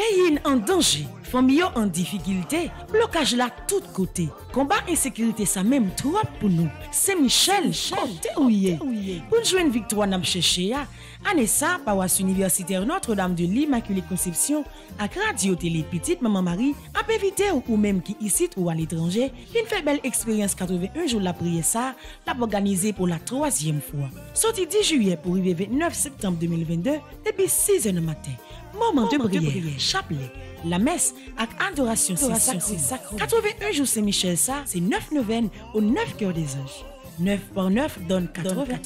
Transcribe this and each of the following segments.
Peyi an danji, fami yo an difikilte, blokaj la tout kote. Komba insekirite sa menm trop pou nou. Se Michel, kote ouye. Poun jwen victwa nam cheche ya, ane sa pa was Universiter Notre-Dame de l'Immaculée Conception ak radio tele Petit Maman Marie ap evite ou ou menm ki isit ou al etranje vin fe bel eksperyans 81 jou la priye sa la pou organize pou la 3e fwa. Soti 10 juye pou rive 29 septembre 2022 debi 6 an maten. Maman de Briye, Chapelet, la messe ak Adoration se sakro. 81 jou Saint-Michel sa, se 9 noven ou 9 kyor des zanj. 9 par 9 don 81.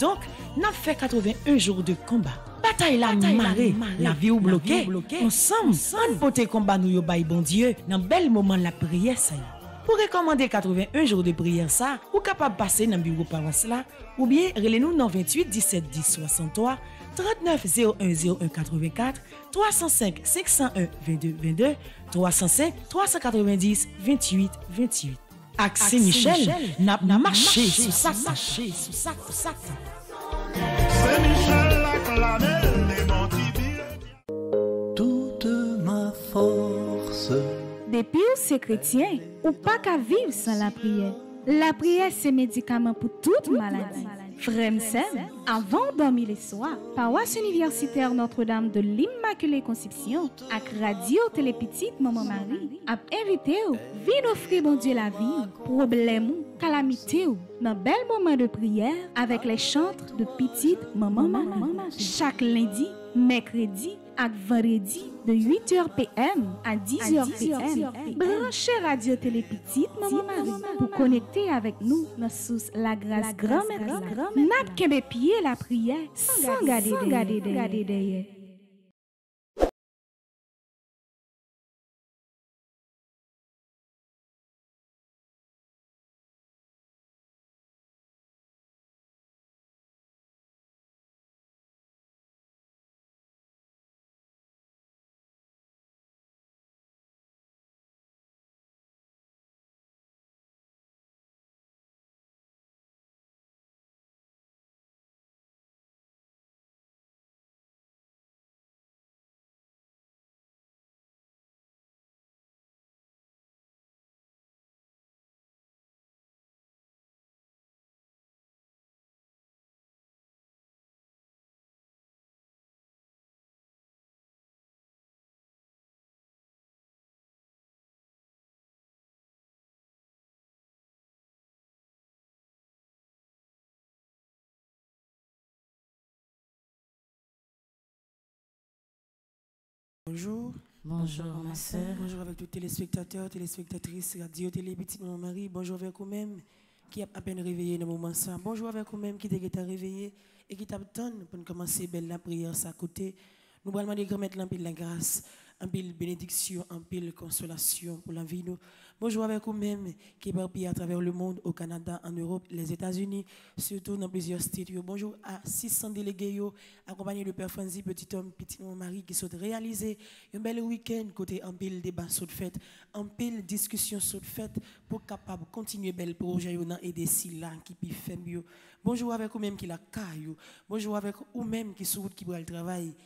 Donk, nan fe 81 jou de komba. Bataille la marée, la vie ou bloquée. Ensemble, sans pote combat nous yo bay bon Dieu, dans bel moment la prière ça. Pour recommander 81 jours de prière ça, ou capable passer dans bureau paroisse là, ou bien relez-nous dans 28 17 10 63 39 01 01 84 305 501 22 22 305 390 28 28. Axé Michel n'a marché sous ça, marché sous ça, sous ça. C'est Michel acclamé, les mentibires. toute ma force. Depuis ou c'est chrétien, ou pas qu'à vivre sans la prière. La prière, c'est médicament pour toute maladie. Frère Sem, avant dormir les soirs, paroisse universitaire Notre-Dame de l'Immaculée Conception, avec Radio Télé Petite Maman Marie, a invité ou, vin offrir bon Dieu la vie, problème ou, calamité ou, dans bel moment de prière avec les chantres de Petite Maman Marie. Chaque lundi, mercredi et vendredi de 8h PM à 10h PM. Branchez Radio Télé Petite Maman Marie pour connecter avec nous dans source la grâce grand-mère. N'a qu'à pied la prière sans garder derrière. Bonjour. Bonjour, ma sœur. Bonjour avec tous les téléspectateurs, téléspectatrices, radio, télé, petite maman Marie. Bonjour avec vous-même qui a à peine réveillé dans le moment ça. Bonjour avec vous-même qui est réveillé et qui t'attend pour commencer belle la prière à côté. Nous allons demander grand mettre la grâce, un pile bénédiction, un pile consolation pour la vie nous. Bonjour avec vous-même qui est éparpillé à travers le monde, au Canada, en Europe, les États-Unis, surtout dans plusieurs studios. Bonjour à 600 délégués accompagnés de Père Franzi, petit homme, petit mon mari qui sont réalisés un bel week-end côté un pile débat sur fête, un pile discussion sur fête pour capable continuer bel projet aider si là qui pi fait mieux. Bonjour avec vous-même qui la caillou. Bonjour avec vous-même qui route qui le travail.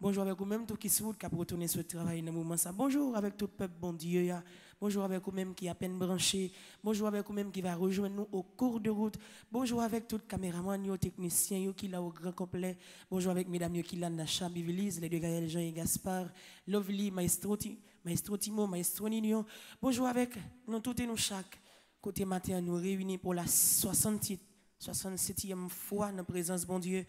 Bonjour avec vous-même tout qui route qui retourner sur le travail dans moment ça. Bonjour avec tout le peuple bon Dieu. Bonjour avec vous-même qui est à peine branché. Bonjour avec vous-même qui va rejoindre nous au cours de route. Bonjour avec tout caméraman, yo technicien yo qui là au grand complet. Bonjour avec mesdames yo qui là Nacha les deux Gaël Jean et Gaspard, Lovely, Maestro, Ti- Maestro Timo, Maestro Nino. Bonjour avec nous toutes et nous chaque côté matin nous réunis pour la 60 67e fois dans la présence de bon Dieu.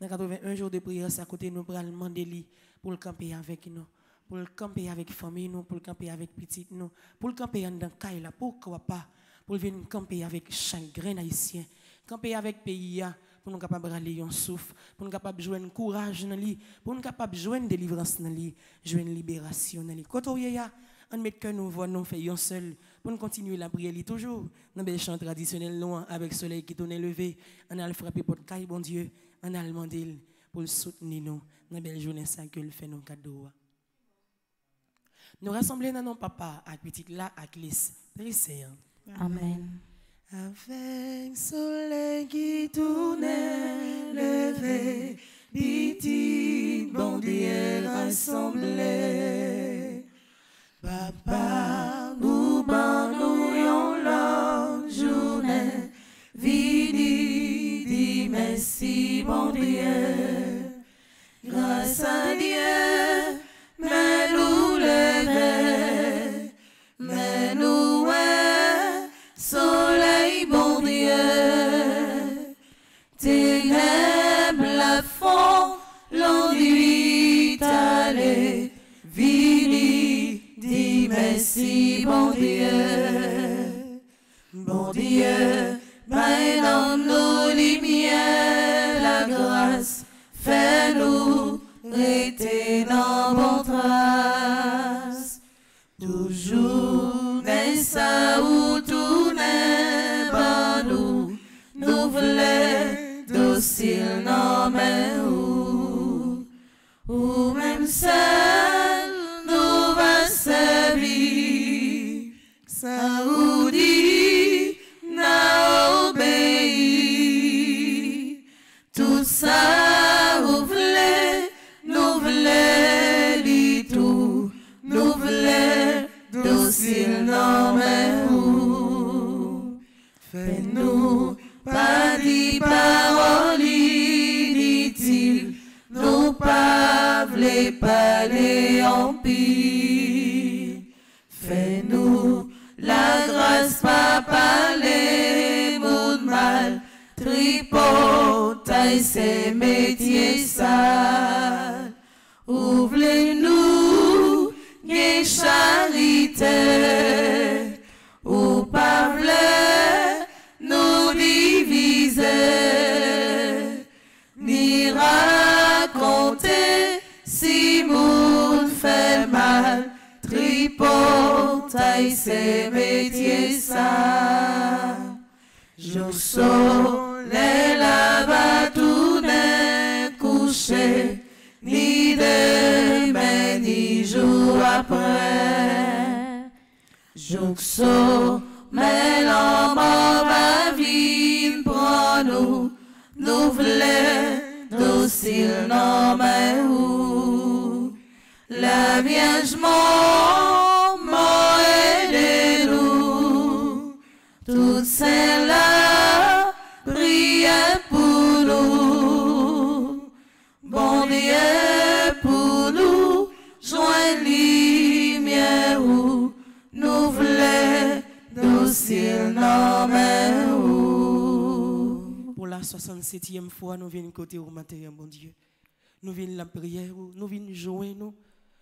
Dans 81 jours de prière, c'est à côté nous demander lui pour le camper avec nous pour camper avec famille nous, pour camper avec petite nous, pour camper dans caille là, pourquoi pas, pour venir camper avec chaque grain haïtien, camper avec pays pour nous capable râler un souffle, pour nous capable jouer courage dans lui, pour nous capable jouer délivrance dans lui, jouer libération dans lui. Quand on y a, on met que nous voit nous un seul, pour nous continuer la prière toujours, dans les chants traditionnels loin, avec soleil qui tourne levé, on a le frapper pour caille bon Dieu, on a le pour soutenir nous, dans belle journée ça que le fait nos cadeaux. Nous rassembler dans nos papa à petite là à glisse. Dressez, hein. Amen. Avec soleil qui tourne levé, petit bon Dieu rassemblé. Papa, nous ban nous yon longue journée. Vini, dis merci, bon Dieu. Grâce à Dieu,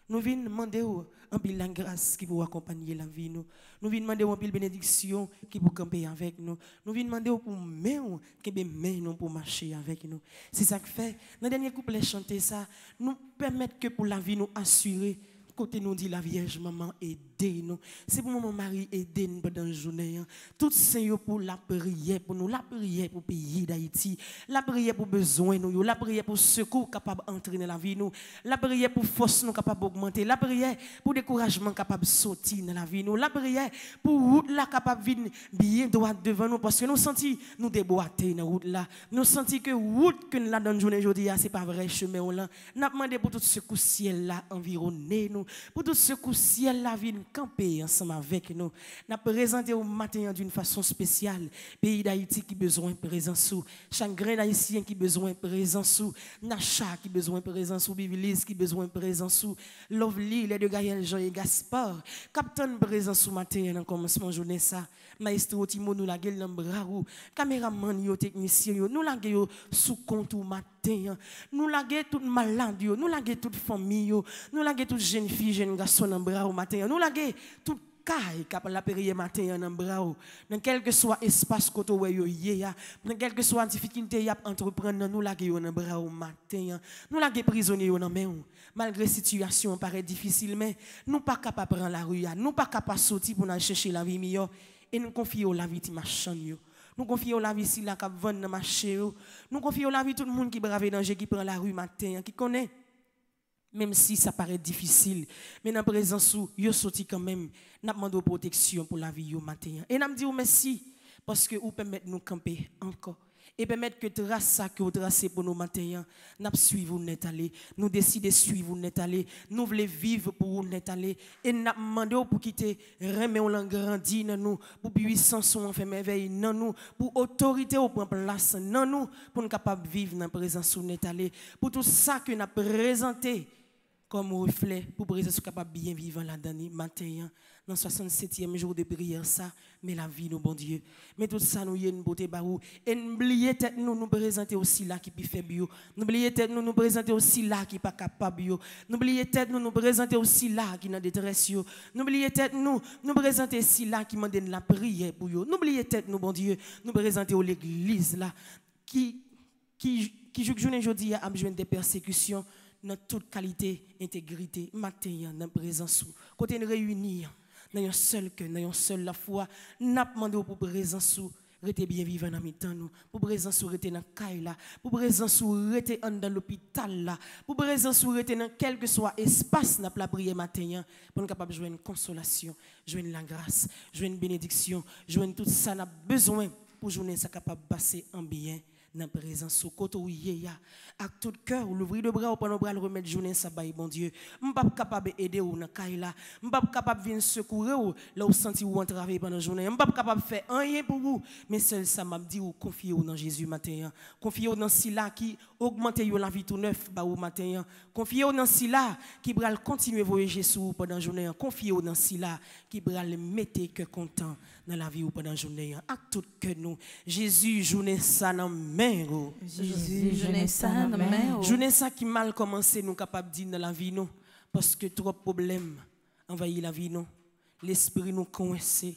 Nous venons demander un pile la grâce qui pour accompagner la vie nous. Nous venons demander un pile bénédiction qui pour camper avec nous. Nous venons demander pour main qui main nous pour marcher avec nous. C'est ça que fait. Dans le dernier couplet chanter ça, nous permettre que pour la vie nous assurer côté nous dit la Vierge maman aider nous. C'est pour maman Marie aider nous pendant la journée. hein. Tout c'est pour la prière pour nous, la prière pour pays d'Haïti, la prière pour besoin nous, la prière pour secours capable d'entrer dans la vie nous, la prière pour force nous capable d'augmenter, la prière pour découragement capable de sortir dans la vie nous, la prière pour route là capable de venir bien droit devant nous parce que nous senti nous déboîter dans route là. Nous senti que route que nous là dans la journée aujourd'hui c'est pas vrai chemin. N'a demandé pour tout ce coup ciel là environner nous, pour tout ce coup ciel là venir camper ensemble avec nous. N'a présenté au matin d'une façon spéciale. Pays d'Haïti qui besoin de présence chaque grain d'haïtien qui besoin de présence Nacha qui besoin de présence Bibilis qui besoin de présence Lovely, les deux Gaël, Jean et Gaspard, Captain présence sous matin dans commencement journée ça, Maestro Timo nous la gueule dans bras ou, caméraman yo technicien yo, nous la gueule sous compte au matin, nous la gueule toute malade yo, nous la gueule toute famille yo, nous la gueule toute jeune fille, jeune garçon au matin, nous la gueule toute caille capable la prière matin dans bras ou. dans quel que soit espace côté où yo yé dans quel que soit difficulté y a entreprendre nous la bras au matin. Nous la prisonnier yo dans main malgré situation paraît difficile mais nous pas capable prendre la rue nous pas capable sortir pour aller chercher la vie meilleure et nous confions la vie ti machan yo nous confions la vie si la cap vendre dans nous confions la vie tout le monde qui brave danger qui prend la rue matin qui connaît même si ça paraît difficile, mais dans la présence où yo sorti quand même, n'a demandé protection pour la vie yo matin. Et n'a dit merci parce que vous permettez nous camper encore. Et permettre que trace ça que vous tracez pour nous matin, nous suivons net aller, nous décidons de suivre net nous voulons vivre pour net aller et nous demandons pour quitter remet on grandi dans nous, pour puissance on fait merveille dans nous, pour autorité on prend place dans nous pour nous capable vivre dans présence sous net aller, pour tout ça que nous présenté comme reflet pour présence capable bien vivre là-dedans matin dans 67e jour de prière ça mais la vie nous bon Dieu. Mais tout ça nous y une beauté barou et n'oubliez tête nous nous présenter aussi là qui peut faire bio. N'oubliez tête nous nous présenter aussi là qui pas capable yo. N'oubliez tête nous nous présenter aussi là qui dans détresse yo. N'oubliez tête nous nous présenter aussi là qui demande la prière pour yo. N'oubliez tête nous bon Dieu nous présenter l'église là. Qui qui qui journée aujourd'hui a besoin des persécutions dans toute qualité, intégrité, matin, dans présence. Côté de réunir, un seul dans un seul la foi, n'a demandé pour présence rester bien vivant dans temps nous. Pour présence rester dans caille là. Pour présence rester dans l'hôpital là. Pour présence rester dans quel que soit espace n'a la prière matin pour nous capable jouer une consolation jouer la grâce jouer une bénédiction jouer tout ça n'a besoin pour journée ça capable passer en bien dans la présence sous côté où ya avec tout cœur l'ouvrir le bras pour nous bras le remettre journée ça bail bon Dieu. Pas capable aider ou dans caille là. Pas capable venir secourir ou là où senti ou travailler pendant journée. Pas capable faire rien pour vous. Mais seul ça m'a dit ou confier dans Jésus matin. Confier dans cela qui augmente la vie tout neuf ba ou matin. Confier dans cela qui bral continuer voyager sous pendant journée. Confier dans cela qui bral mettre que content dans la vie ou pendant journée à tout que nous. Jésus journée ça dans main Jésus journée ça dans main journée ça qui mal commencé nous capable dire dans la vie nous parce que trop de problèmes envahit la vie nous l'esprit nous coincé.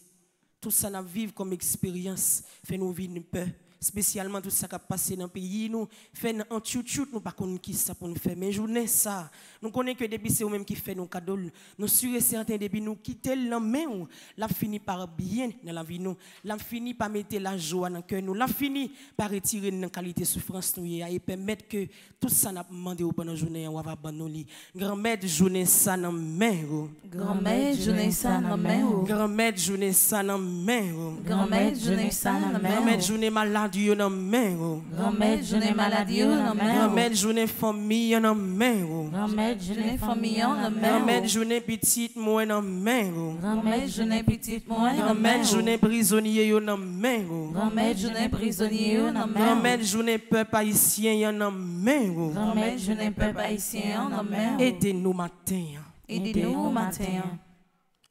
Tout ça n'a vivre comme expérience fait nous vivre peur spécialement tout ça qui a passé dans le pays, nous fait en chouchout, nous pas connaissons qui ça pour nous faire. Mais journée ça, nous connaissons que depuis c'est nous-mêmes qui fait nos cadeaux. Nous sommes et certains depuis nous quitter la main, la fini par bien dans la vie nous, la fini par mettre la joie dans le cœur nous, la fini par retirer la qualité de souffrance nous et permettre que tout ça n'a demandé pendant la journée on va abandonner. Grand-mère journée ça dans main. Grand-mère journée ça dans main. Grand-mère journée ça dans main. Grand-mère journée ça dans main. Grand-mère journée malade maladie yo nan men ou. Grand-mère journée maladie yo nan men ou. Grand-mère journée famille yo nan men ou. Grand-mère journée famille yo nan men ou. Grand-mère journée petite moi nan men ou. Grand-mère journée petite moi nan men. Grand-mère journée prisonnier yo nan men ou. Grand-mère journée prisonnier yo nan men. Grand-mère journée peuple haïtien yo nan men. Grand-mère journée peuple haïtien yo nan men ou. Aidez-nous matin. Aidez-nous matin.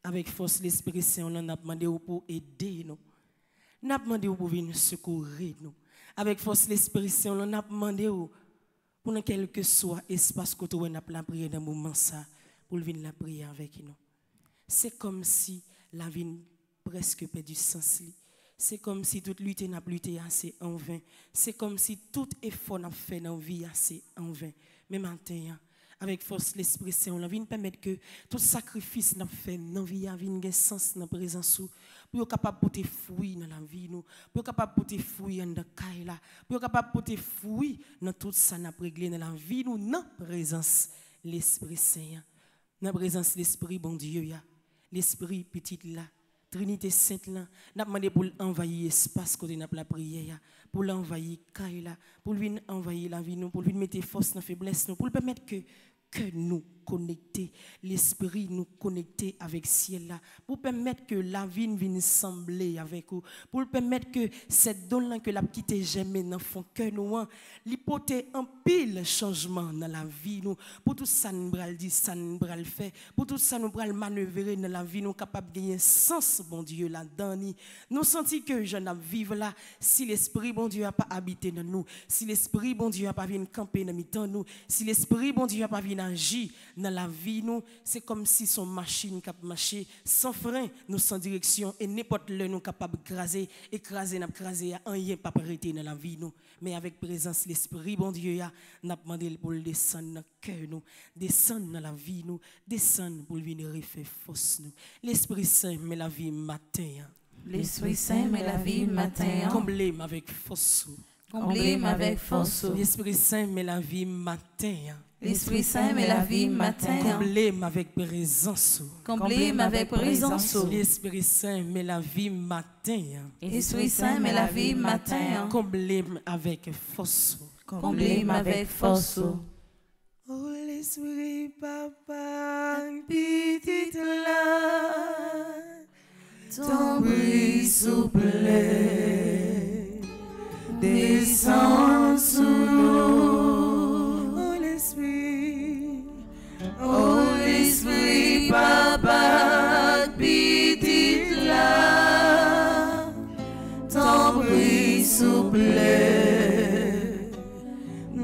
Avec force l'Esprit Saint, on a demandé pour aider nous. Avons demandé pour venir secourir nous. Avec force l'Esprit Saint, on a demandé pour nous quel que soit espace que nous avons la prière dans moment ça, pour venir la prière avec nous. C'est comme si la vie presque perdu sens. C'est comme si toute lutte n'a lutté assez en vain. C'est comme si tout effort n'a fait dans la vie assez en vain. Mais maintenant, avec force l'Esprit Saint, on vient permettre que tout sacrifice n'a fait dans la vie a sens dans la présence pour être capable de porter fruit dans la vie nous, pour être capable de porter fruit dans la caille pour être capable de porter fruit dans tout ça n'a réglé dans la vie nous, dans la présence l'Esprit Saint. Dans la présence l'Esprit bon Dieu l'Esprit petit là. Trinité Sainte là, n'a demandé pour envahir l'espace côté n'a la prière pour l'envahir caille là, pour lui envahir la vie nous, pour lui mettre force dans faiblesse nous, pour lui permettre que que nous connecter, l'esprit nous connecter avec ciel là, pour permettre que la vie vienne sembler avec vous, pour permettre que cette donne que la petite jamais dans fond que nous, l'hypothèse un pile changement dans la vie nous, pour tout ça nous bral dit, ça nous bral fait, pour tout ça nous bral manœuvrer dans la vie nous capable de gagner sens bon Dieu là-dedans, nous sentir que je n'ai vivre là, si l'esprit bon Dieu a pas habité dans nous, si l'esprit bon Dieu a pas venu camper dans nous, si l'esprit bon Dieu a pas venu agir dans la vie, nous, c'est comme si son machine cap marché sans frein, nous sans direction, et n'importe le nous capable de craser, écraser, n'a craser, rien pas arrêter dans la vie, nous. Mais avec présence, l'Esprit, bon Dieu, n'a demandé pour descendre dans le cœur, nous, descendre dans la vie, nous, descendre pour venir refaire force, nous. L'Esprit Saint, met la vie matin. L'Esprit Saint, met la vie matin. Comblez avec force. Comblez avec force. L'Esprit Saint, met la vie matin. L'Esprit Saint met la vie matin. Comblez-moi avec présence. Comblez-moi avec présence. L'Esprit Saint met la vie matin. L'Esprit Saint met la vie matin. Comblez-moi avec force. Comblez-moi avec force. Oh l'Esprit Papa, petite là, Ton bruit souple descend sous nous. Papa, petite là, ton bruit souple.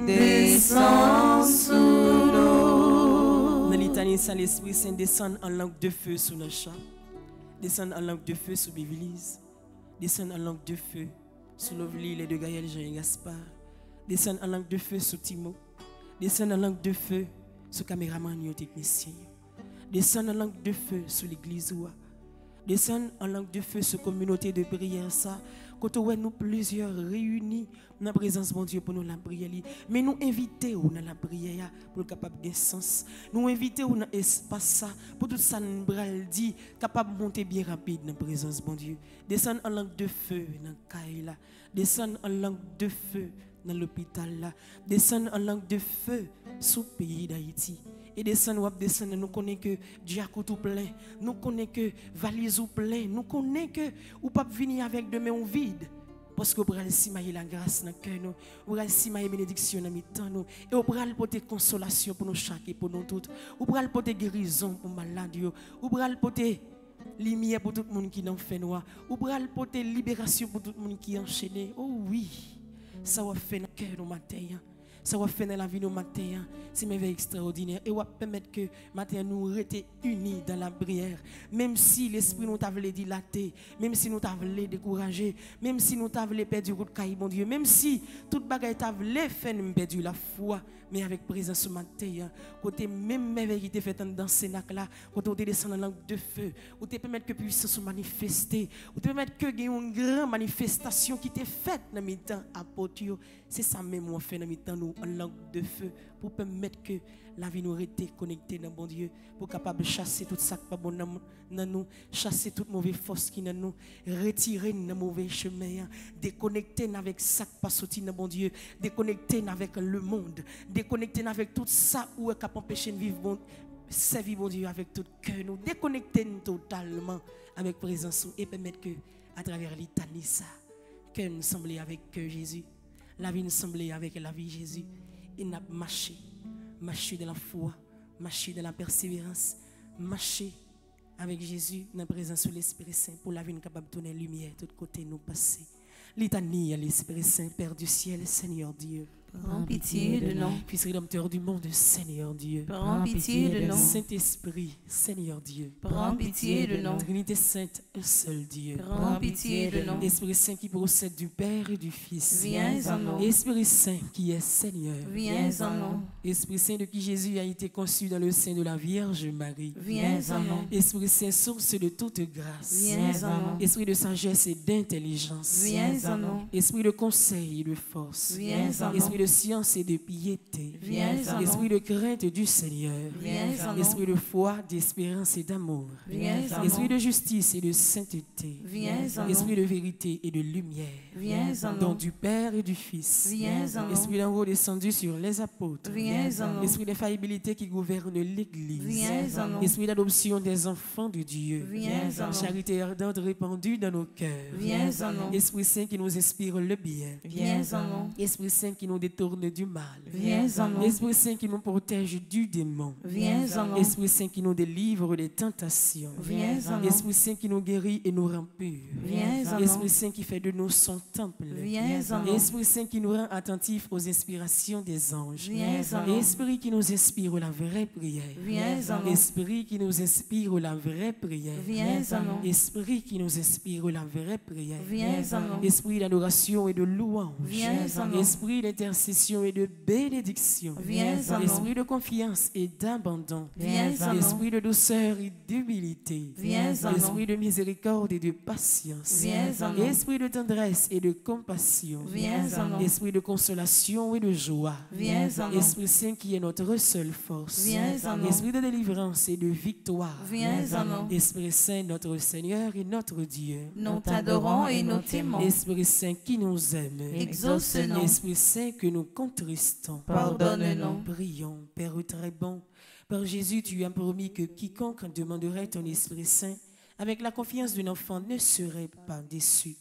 Descend sous nous. Dans litanie, ça l'Esprit Saint descend en langue de feu sur nos chats, descend en langue de feu sur Bévilise, descend en langue de feu sur l'Ovli, les deux Gaël, Jean et Gaspard, descend en langue de feu sur Timo, descend en langue de feu sur caméraman et technicien, descend en langue de feu sur l'église, ouah. descend en langue de feu sur communauté de prière, ça, quand on nous plusieurs réunis dans la présence de Dieu pour nous la prière. Mais nous invitons dans la prière pour le capable de sens. Nous invitons dans l'espace pour tout ça nous dit capable de monter bien rapide dans la présence de Dieu. Descendre en langue de feu dans là. Descendre en langue de feu dans l'hôpital là. Descendre en langue de feu sous le pays d'Haïti. Et descendre ou descendre, nous connaissons que a tout plein. Nous connaissons que valise ou plein. Nous connaissons que ou pas venir avec de mains vides. Parce que vous pourrez simailler la grâce dans le cœur, nous. Vous pourrez simailler la bénédiction dans le temps, nous. Et vous pourrez porter consolation pour nous chaque et pour nous toutes. Vous pourrez porter guérison pour yo. Vous pourrez porter lumière pour tout le monde qui est fait noir. Vous pourrez porter libération pour tout le monde qui est enchaîné. Oh oui, ça va faire dans le cœur nous matin. Ça va faire dans la vie nous matin. C'est merveille extraordinaire. Et va permettre que matin nous restions unis dans la prière. Même si l'esprit nous t'a voulu dilater, même si nous t'a voulu décourager, même si nous t'a voulu perdre route caille, mon Dieu, même si toute bagaille t'a voulu faire perdre la foi, mais avec présence ce matin, côté même merveille qui t'est fait dans ce là, côté on descend dans la langue de feu, ou te permettre que puissance se manifester, ou te permettre que une grande manifestation qui t'est faite dans mes temps à Potio. C'est ça même on fait dans nous en langue de feu pour permettre que la vie nous reste connectée dans bon Dieu, pour capable chasser tout ça pas bon dans nous, chasser toute mauvaise force qui dans nous, retirer dans mauvais chemin, hein, déconnecter avec ça pas sorti dans bon Dieu, déconnecter avec le monde, déconnecter avec tout ça où est capable empêcher de vivre bon servir bon Dieu avec tout cœur, nous déconnecter totalement avec présence et permettre que à travers litanie ça, que nous semblions avec que Jésus, la vie nous semblait avec la vie de Jésus, nous avons marché, marché dans la foi, marché dans la persévérance, marché avec Jésus dans la présence de l'Esprit Saint pour la vie nous capable de donner lumière de tous côtés nous passer. Litanie à l'Esprit Saint, Père du ciel, Seigneur Dieu. Prends pitié de nous. Fils rédempteur du monde, Seigneur Dieu. Prends pitié de nous. Saint-Esprit, Seigneur Dieu. Prends pitié de nous. Trinité Sainte, un seul Dieu. Prends pitié de nous. Esprit Saint qui procède du Père et du Fils. Viens en nous. Esprit Saint qui est Seigneur. Viens en nous. Esprit Saint de qui Jésus a été conçu dans le sein de la Vierge Marie. Viens en nous. Esprit Saint, source de toute grâce. Viens en nous. Esprit de sagesse et d'intelligence. Viens en nous. Esprit de conseil et de force. Viens en nous. Esprit de science et de piété. Viens en nous. Esprit de crainte du Seigneur. Viens en nous. Esprit de foi, d'espérance et d'amour. Viens en Esprit nous. de justice et de sainteté. Viens en nous. Esprit de vérité et de lumière. Don du Père et du Fils. Viens en nous. Esprit d'en haut descendu sur les apôtres. Viens en nous. Esprit d'infaillibilité qui gouverne l'Église. Viens en nous. Esprit d'adoption des enfants de Dieu. Charité ardente répandue dans nos cœurs. Esprit Saint qui nous inspire le bien. Esprit Saint qui nous détourne du mal. Viens en nous. Esprit Saint qui nous protège du démon. Viens en nous. Esprit Saint qui nous délivre des tentations. Viens en nous. Esprit Saint qui nous guérit et nous rend purs. Viens en nous. Esprit Saint qui fait de nous son temple. Viens en nous. Esprit Saint qui nous rend attentifs aux inspirations des anges. Viens en nous. Esprit qui nous inspire la vraie prière. Viens en nous. Esprit qui nous inspire la vraie prière. Viens en nous. Esprit qui nous inspire la vraie prière. Viens en nous. Esprit d'adoration et de louange. Viens en nous. Esprit d'intercession et de bénédiction. Viens en nous. Esprit de confiance et d'abandon. Viens en nous. Esprit de douceur et d'humilité. Viens en nous. Esprit de miséricorde et de patience. Viens en nous. Esprit de tendresse et de compassion. Viens en nous. Esprit de consolation et de joie. Viens en nous. Esprit Saint qui est notre seule force. Viens en nous. Esprit de délivrance et de victoire. Viens en nous. Esprit Saint, notre Seigneur et notre Dieu. Nous t'adorons et nous t'aimons. Esprit Saint qui nous aime. Exauce-nous. Esprit Saint que nous contristons. Pardonne-nous. Prions, Père très bon. Par Jésus, tu as promis que quiconque demanderait ton Esprit Saint, avec la confiance d'un enfant, ne serait pas déçu.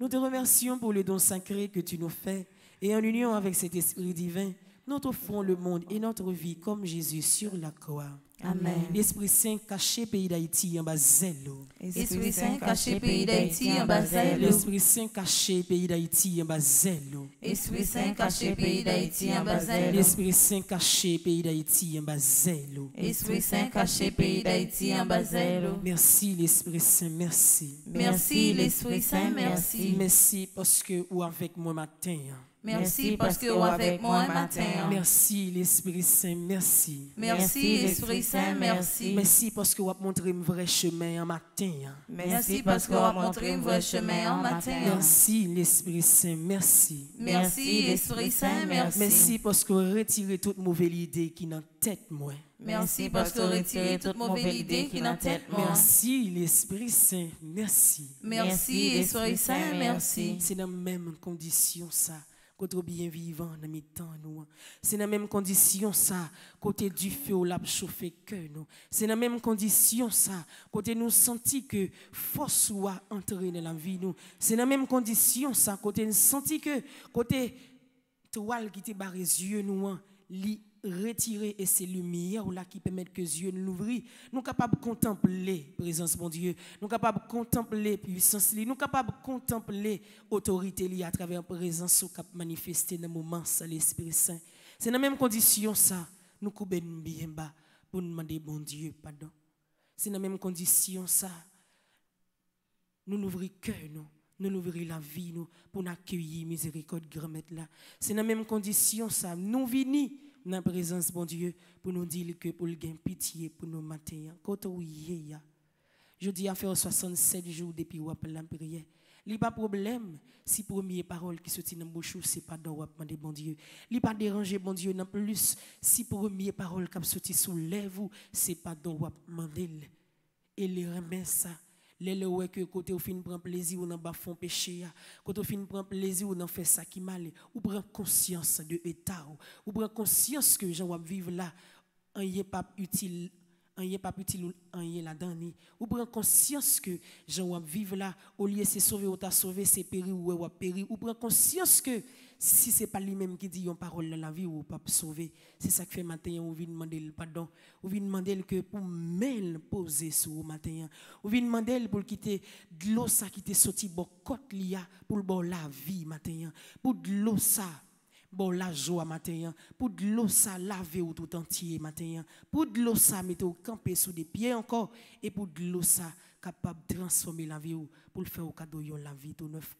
Nous te remercions pour le don sacré que tu nous fais et en union avec cet Esprit divin, nous t'offrons le monde et notre vie comme Jésus sur la croix. Amen. L'Esprit Saint caché pays d'Haïti en bas zèle. Esprit Saint caché pays d'Haïti en bas zèle. L'Esprit Saint caché pays d'Haïti en bas zèle. Esprit Saint caché pays d'Haïti en bas zèle. L'Esprit Saint caché pays d'Haïti en bas zèle. Esprit Saint caché pays d'Haïti en bas zèle. Merci l'Esprit Saint, merci. Merci l'Esprit Saint, merci. Merci parce que ou avec moi matin. Merci parce que vous avec moi matin. Merci l'Esprit Saint, merci. Merci l'Esprit Saint, merci. Merci parce que vous avez montré un vrai chemin en matin. Merci parce que vous avez montré un vrai chemin en matin. Merci l'Esprit Saint, merci. Merci l'Esprit Saint, merci. Merci parce que vous retirez toute mauvaise idée qui est dans tête moi. Merci parce que retirez toute mauvaise idée qui est dans tête moi. Merci l'Esprit Saint, merci. Merci l'Esprit Saint, merci. C'est dans la même condition ça. Bien vivant dans mes temps nous. C'est dans la même condition ça. Côté du feu au lab chauffer que nous. C'est la même condition ça. Côté nous senti que force soit entrée dans la vie nous. C'est la même condition ça. Côté nous senti que côté toile qui te barre les yeux nous hein, retirer et c'est lumière là qui permet que yeux nous l'ouvrent. Nous capables de contempler présence bon Dieu. Nous capables de contempler puissance. Nous capables de contempler autorité li à travers la présence qui manifesté dans le moment ça l'Esprit Saint. C'est dans la même condition ça. Nous coupons bien bas pour nous demander bon Dieu pardon. C'est dans la même condition ça. Nous n'ouvrons cœur nous nous l'ouvrir la vie nous pour accueillir miséricorde grand là. C'est dans la même condition ça. Nous venons dans la présence bon Dieu pour nous dire que pour le pitié pour nous matin. Quand on y est, je dis à faire 67 jours depuis après la prière. Il n'y a pas de problème si première parole qui sortit dans bouche c'est pas dans demander bon Dieu. Il n'y a pas déranger bon Dieu non plus si première parole qui sorti sous lèvres c'est pas dans demander. Et les remet ça les le ouais que côté au fin prend plaisir ou dans bas fond péché côté au fin prend plaisir ou dans fait ça qui mal ou prend conscience de état ou, prend conscience que j'en vivre là y est pas utile y est pas utile ou y est là dedans ou prend conscience que j'en vivre là au lieu c'est sauver ou t'a sauvé c'est périr ou ou périr ou prend conscience que si c'est pas lui-même qui dit une parole dans la vie ou pas sauver c'est ça que fait matin on vient demander le pardon. On vient demander que pour mail poser sur le matin. On vient demander pour quitter de l'eau ça qui était sorti bon côte lia pour le la vie matin. Pour de l'eau ça bon la joie matin. Pour de l'eau ça laver ou tout entier matin. Pour de l'eau ça mettre au camper sous des pieds encore. Et pour de l'eau ça capable de transformer la vie ou pour le faire au cadeau la vie tout neuf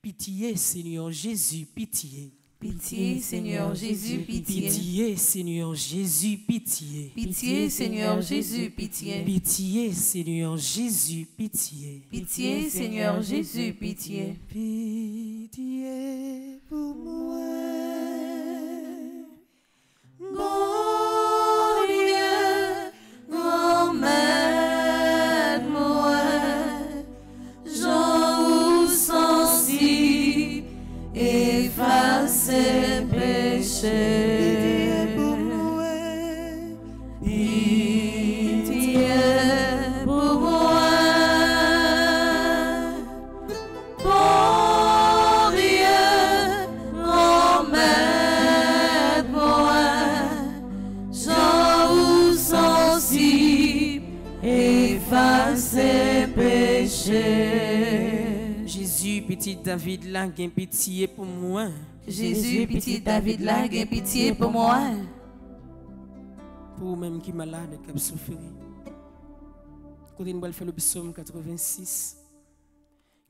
pitié Seigneur Jésus pitié Pitié, Seigneur Jésus, pitié. Pitié, Seigneur Jésus, pitié. Pitié, Seigneur Jésus, pitié. Pitié, Seigneur Jésus, pitié. Pitié, Seigneur Jésus, pitié. Pitié pour moi. Petit David, là, gain pitié pour moi. Jésus, petit David, là, gain pitié pour moi. Pour même qui malade, qui a souffert. Quand on va faire le psaume 86,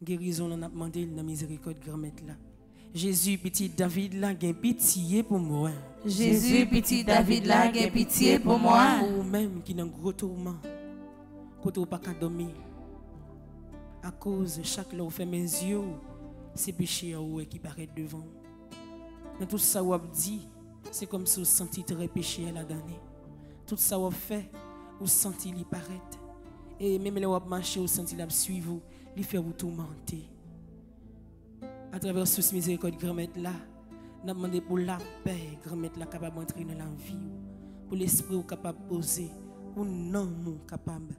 guérison, on a demandé la miséricorde grand maître là. Jésus, petit David, là, gain pitié pour moi. Jésus, petit David, là, gain pitié pour moi. Ou même qui dans gros tourment. Côté ou pas qu'à dormir. À cause, chaque là où fait mes yeux, c'est péché qui paraît devant. Dans tout ça, ou dit, c'est comme si vous senti très péché à la dernière. Tout ça, vous fait, vous senti l'y paraître. Et même là, vous marché, vous senti la suivre, vous, il fait vous tourmenter. À travers ce miséricorde, grand-mère là, nous demandé pour la paix, grand-mère là, capable d'entrer dans la vie, pour l'esprit capable de poser, pour non capable de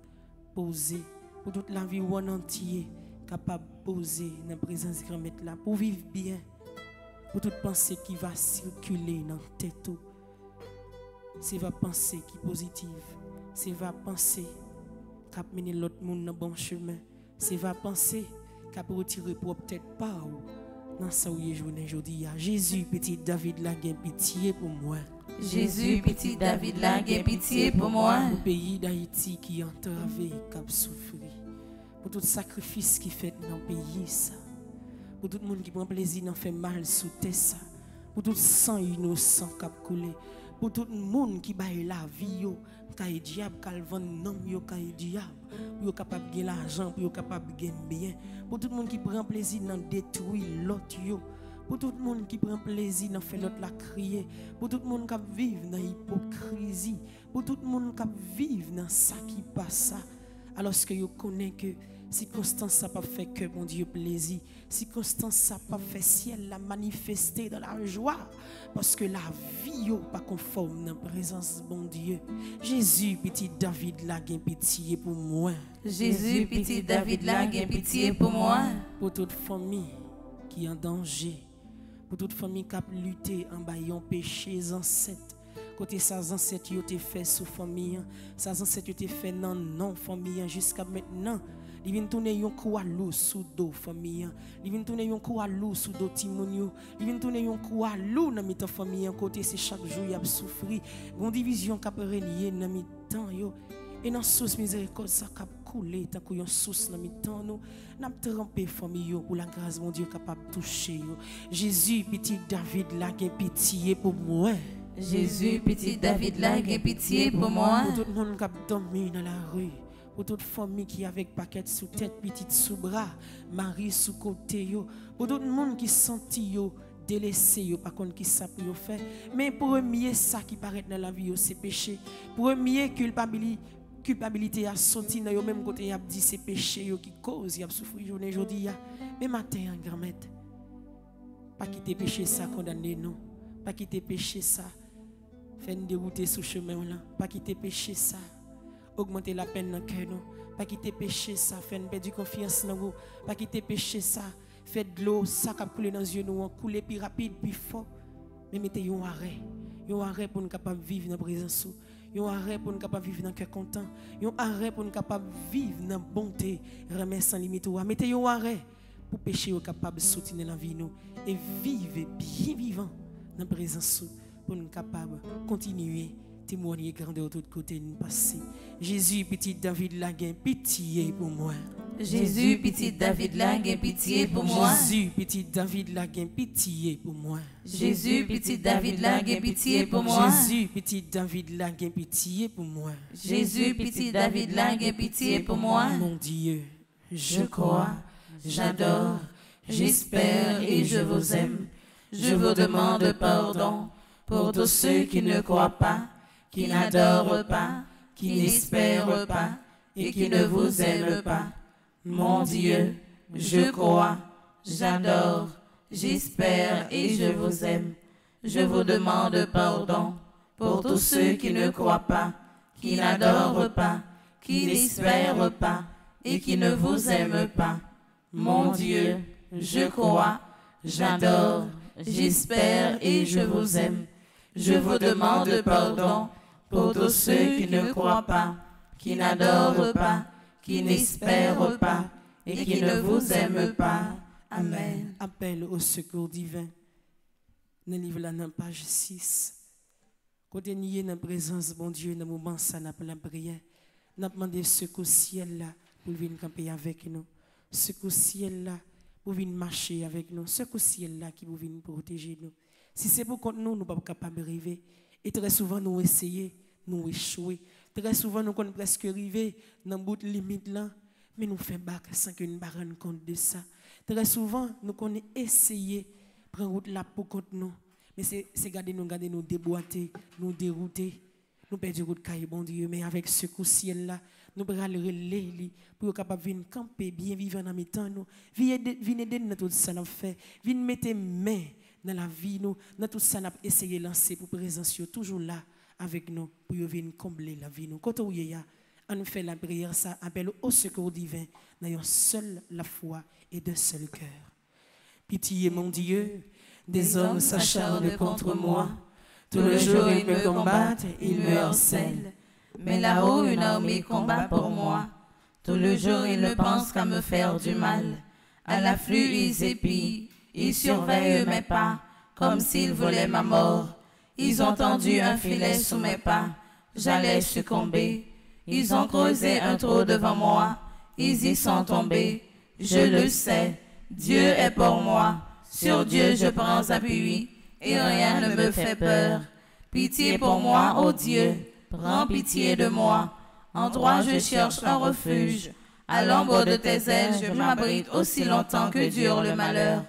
poser, pour toute la vie en entier, capable poser dans la présence de grand-mère là, pour vivre bien, pour toute pensée qui va circuler dans la tête. C'est va pensée qui est positive, c'est va penser qui mener l'autre monde dans le bon chemin, c'est va penser qui peut retirer pour peut-être pas dans sa journée aujourd'hui. Jésus, petit David, la gain pitié pour moi. Jésus, petit David, là, gain pitié pour moi. Le pays d'Haïti qui entravé, qui a souffert. Pour tout sacrifice qui fait dans le pays. Pour tout le monde qui prend plaisir d'en faire mal sous terre, ça. Pour tout sang innocent qui a coulé. Pour tout le monde qui baille la vie, yo, kay diable, kal vend nom yo kay diable. Pour capable de l'argent, pour capable de bien. Pour tout le monde qui prend plaisir dans détruire l'autre. Pour tout le monde qui prend plaisir dans faire l'autre la crier. Pour tout le monde qui vit dans l'hypocrisie. Pour tout le monde qui vit dans ça qui passe. Alors que yo connaît que circonstance ça pas fait que mon Dieu plaisir? Circonstance ça pas fait ciel la manifester dans la joie parce que la vie yo pas conforme dans la présence de mon Dieu. Jésus petit David la gain pitié pour moi. Jésus, petit David, là, gain pitié pour moi. Pour toute famille qui est en danger. Pour toute famille qui a lutté en baillant péché ancêtres. Côté sa ancêtres été fait sous famille, sa ancêtres ont été fait non non famille jusqu'à maintenant. Il vient tourner à l'eau sous dos famille. Il vient tourner à l'eau sous dos timonio. Il vient tourner coup à l'eau dans mitan famille côté c'est chaque jour il a souffri. Une division qui a régné dans mitan yo. Et dans source miséricorde ça cap couler tant que yon source dans mitan nous n'a trempé famille yo pour la grâce mon Dieu capable toucher yo. Jésus petit David là gain pitié pour moi. Jésus, petit David, là, gain pitié pour moi. Pour tout le monde qui a dormi dans la rue. Pour toute famille qui avec paquet sous tête, petite sous bras, mari sous côté yo. Pour tout le monde qui senti yo délaissé yo par contre qui ça pour yo faire. Mais pour mieux ça qui paraît dans la vie c'est péché. Pour mieux culpabilité culpabilité a sorti dans yo même côté y a dit c'est péché yo qui cause y a souffrir journée aujourd'hui. Mais matin en grand-mère pas quitter péché ça condamner nous. Pas quitter péché ça fait nous dérouter sur chemin là. Pas quitter péché ça. Augmenter la peine dans cœur nous. Pas quitter péché ça, faire nous perdre confiance dans vous. Pas quitter péché ça, fait de l'eau ça qui couler dans les yeux nous, couler plus rapide, plus fort. Mais mettez un arrêt. Un arrêt pour nous capable vivre dans la présence. Un arrêt pour nous capable vivre dans le cœur content. Un arrêt pour nous capable vivre dans la bonté, remettre sans limite. Mettez un arrêt pour pécher capable de dans la vie nous et vivre bien vivant dans la présence pour nous capable continuer témoigner grandeur de l'autre côté de passé. Jésus petit David la gain pitié pour moi. Jésus, petit David, là, gain pitié pour moi. Jésus petit David la gain pitié pour moi. Jésus, petit David, là, gain pitié pour moi. Jésus petit David la gain pitié pour moi. Jésus, petit David, pitié pour moi. Mon Dieu, Je crois, j'adore, j'espère et je vous aime. Je vous demande pardon pour tous ceux qui ne croient pas, qui n'adorent pas, qui n'espèrent pas et qui ne vous aiment pas. Mon Dieu, je crois, j'adore, j'espère et je vous aime. Je vous demande pardon pour tous ceux qui ne croient pas, qui n'adorent pas, qui n'espèrent pas et qui ne vous aiment pas. Mon Dieu, je crois, j'adore, j'espère et je vous aime. Je vous demande pardon pour tous ceux qui ne croient pas, qui n'adorent pas, qui n'espèrent pas et qui ne vous aiment pas. Amen. Appel au secours divin. Dans le livre là, page 6. Côté nié dans la présence mon Dieu, dans le moment ça, n'a pas la prière. N'a demandé secours ciel là pour venir camper avec nous. Secours ciel là pour pour venir marcher avec nous. Qu'au ciel là qui vous venir protéger nous. Si c'est pour nous, nous ne sommes pas capables de rêver. Et très souvent, nous essayons, nous échouer. Très souvent, nous sommes presque arrivés dans limite là, mais nous faisons bac sans que nous ne rendre compte de ça. Très souvent, nous avons essayé de prendre route là pour nous. Mais c'est garder nous, garder nous déboîter, nous dérouter. Nous perdons route caille, bon Dieu, mais avec ce coup ciel là, nous pourrons le relayer pour être capable de venir camper, bien vivre dans mes temps. Nous. Venez aider tout ça nous fait. Venez mettre main dans la vie, nous, dans tout ça nous essayé de lancer pour présence toujours là avec nous, pour venir combler la vie. Nous. Quand on y fait la prière, ça appelle au secours divin, n'ayant seule la foi et d'un seul cœur. Pitié, mon Dieu, des hommes s'acharnent contre moi. Tout le jour, ils me combattent, ils me harcèlent. Mais là-haut, une armée combat pour moi. Tout le jour, ils ne pensent qu'à me faire du mal. À l'afflux, ils épient, ils surveillent mes pas, comme s'ils voulaient ma mort. Ils ont tendu un filet sous mes pas, j'allais succomber. Ils ont creusé un trou devant moi, ils y sont tombés. Je le sais, Dieu est pour moi. Sur Dieu je prends appui, et rien ne me fait peur. Pitié pour moi, ô Dieu, prends pitié de moi. En droit je cherche un refuge. À l'ombre de tes ailes, je m'abrite aussi longtemps que dure le malheur.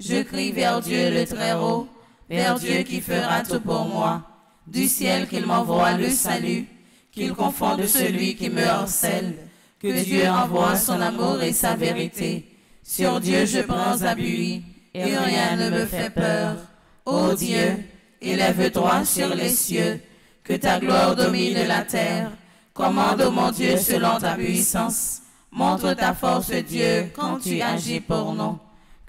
Je crie vers Dieu le Très-Haut, vers Dieu qui fera tout pour moi. Du ciel qu'il m'envoie le salut, qu'il confonde celui qui me harcèle. Que Dieu envoie son amour et sa vérité. Sur Dieu je prends appui, et rien ne me fait peur. Ô Dieu, élève-toi sur les cieux, que ta gloire domine la terre. Commande, mon Dieu, selon ta puissance. Montre ta force, Dieu, quand tu agis pour nous.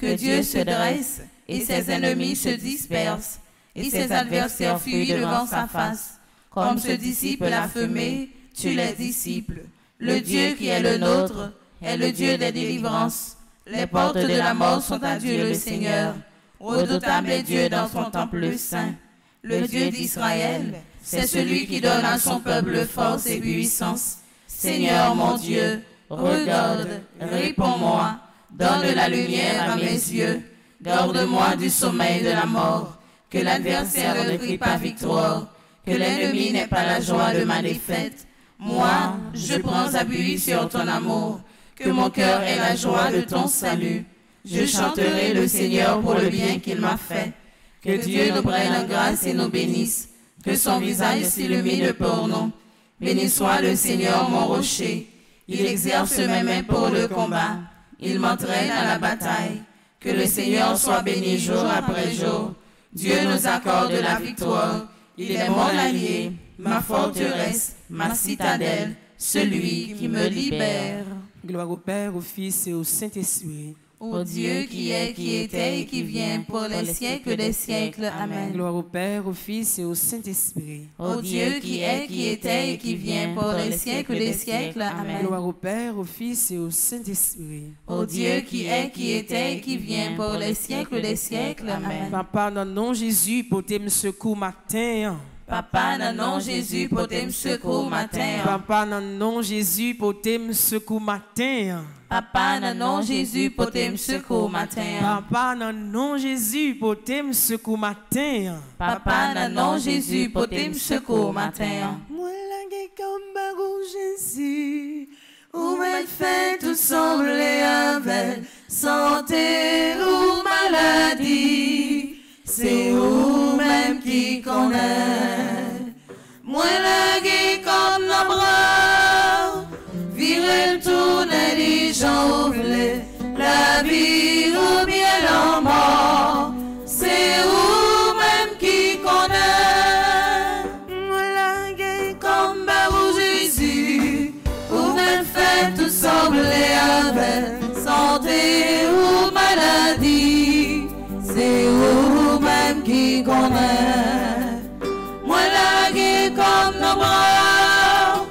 Que Dieu se dresse et ses ennemis se dispersent et ses adversaires fuient devant sa face. Comme se dissipe la fumée, tu les disciples. Le Dieu qui est le nôtre est le Dieu des délivrances. Les portes de la mort sont à Dieu le Seigneur. Redoutable est Dieu dans son temple saint. Le Dieu d'Israël, c'est celui qui donne à son peuple force et puissance. Seigneur mon Dieu, regarde, réponds-moi, donne la lumière à mes yeux, garde-moi du sommeil de la mort, que l'adversaire ne crie pas victoire, que l'ennemi n'ait pas la joie de ma défaite. Moi, je prends appui sur ton amour, que mon cœur ait la joie de ton salut. Je chanterai le Seigneur pour le bien qu'il m'a fait. Que Dieu nous prenne en grâce et nous bénisse, que son visage s'illumine pour nous. Béni soit le Seigneur mon rocher. Il exerce mes mains pour le combat. Il m'entraîne à la bataille. Que le Seigneur soit béni jour après jour. Dieu nous accorde la victoire. Il est mon allié, ma forteresse, ma citadelle, celui qui me libère. Gloire au Père, au Fils et au Saint-Esprit. Ô Dieu qui est, qui était et qui vient pour les siècles des siècles. Amen. Gloire au Père, au Fils et au Saint-Esprit. Ô Dieu qui est, qui était et qui vient pour les siècles des siècles. Amen. Gloire au Père, au Fils et au Saint-Esprit. Ô Dieu qui est, qui était et qui vient pour les siècles des siècles. Amen. Papa, dans le nom de Jésus, pour te me secours matin. Papa, le nom Jésus, pour te secours matin. Papa, le nom Jésus, pour te secours matin. Papa, le nom Jésus, pour te me secours matin. Papa, le nom Jésus, pour te secours matin. Papa, le nom Jésus, pour te secours matin. Moi, la comme barou Jésus. Où m'a fait tout sembler avec santé ou maladie. C'est vous-même qui connaît. Moi, gueule comme la bras. Virer le tourner les gens ouvrés. La vie ou bien la mort. C'est vous-même qui connaît. Moi, gueule comme barou Jésus. Vous me faites tout sembler avec santé Moi, la gueule comme nos bras.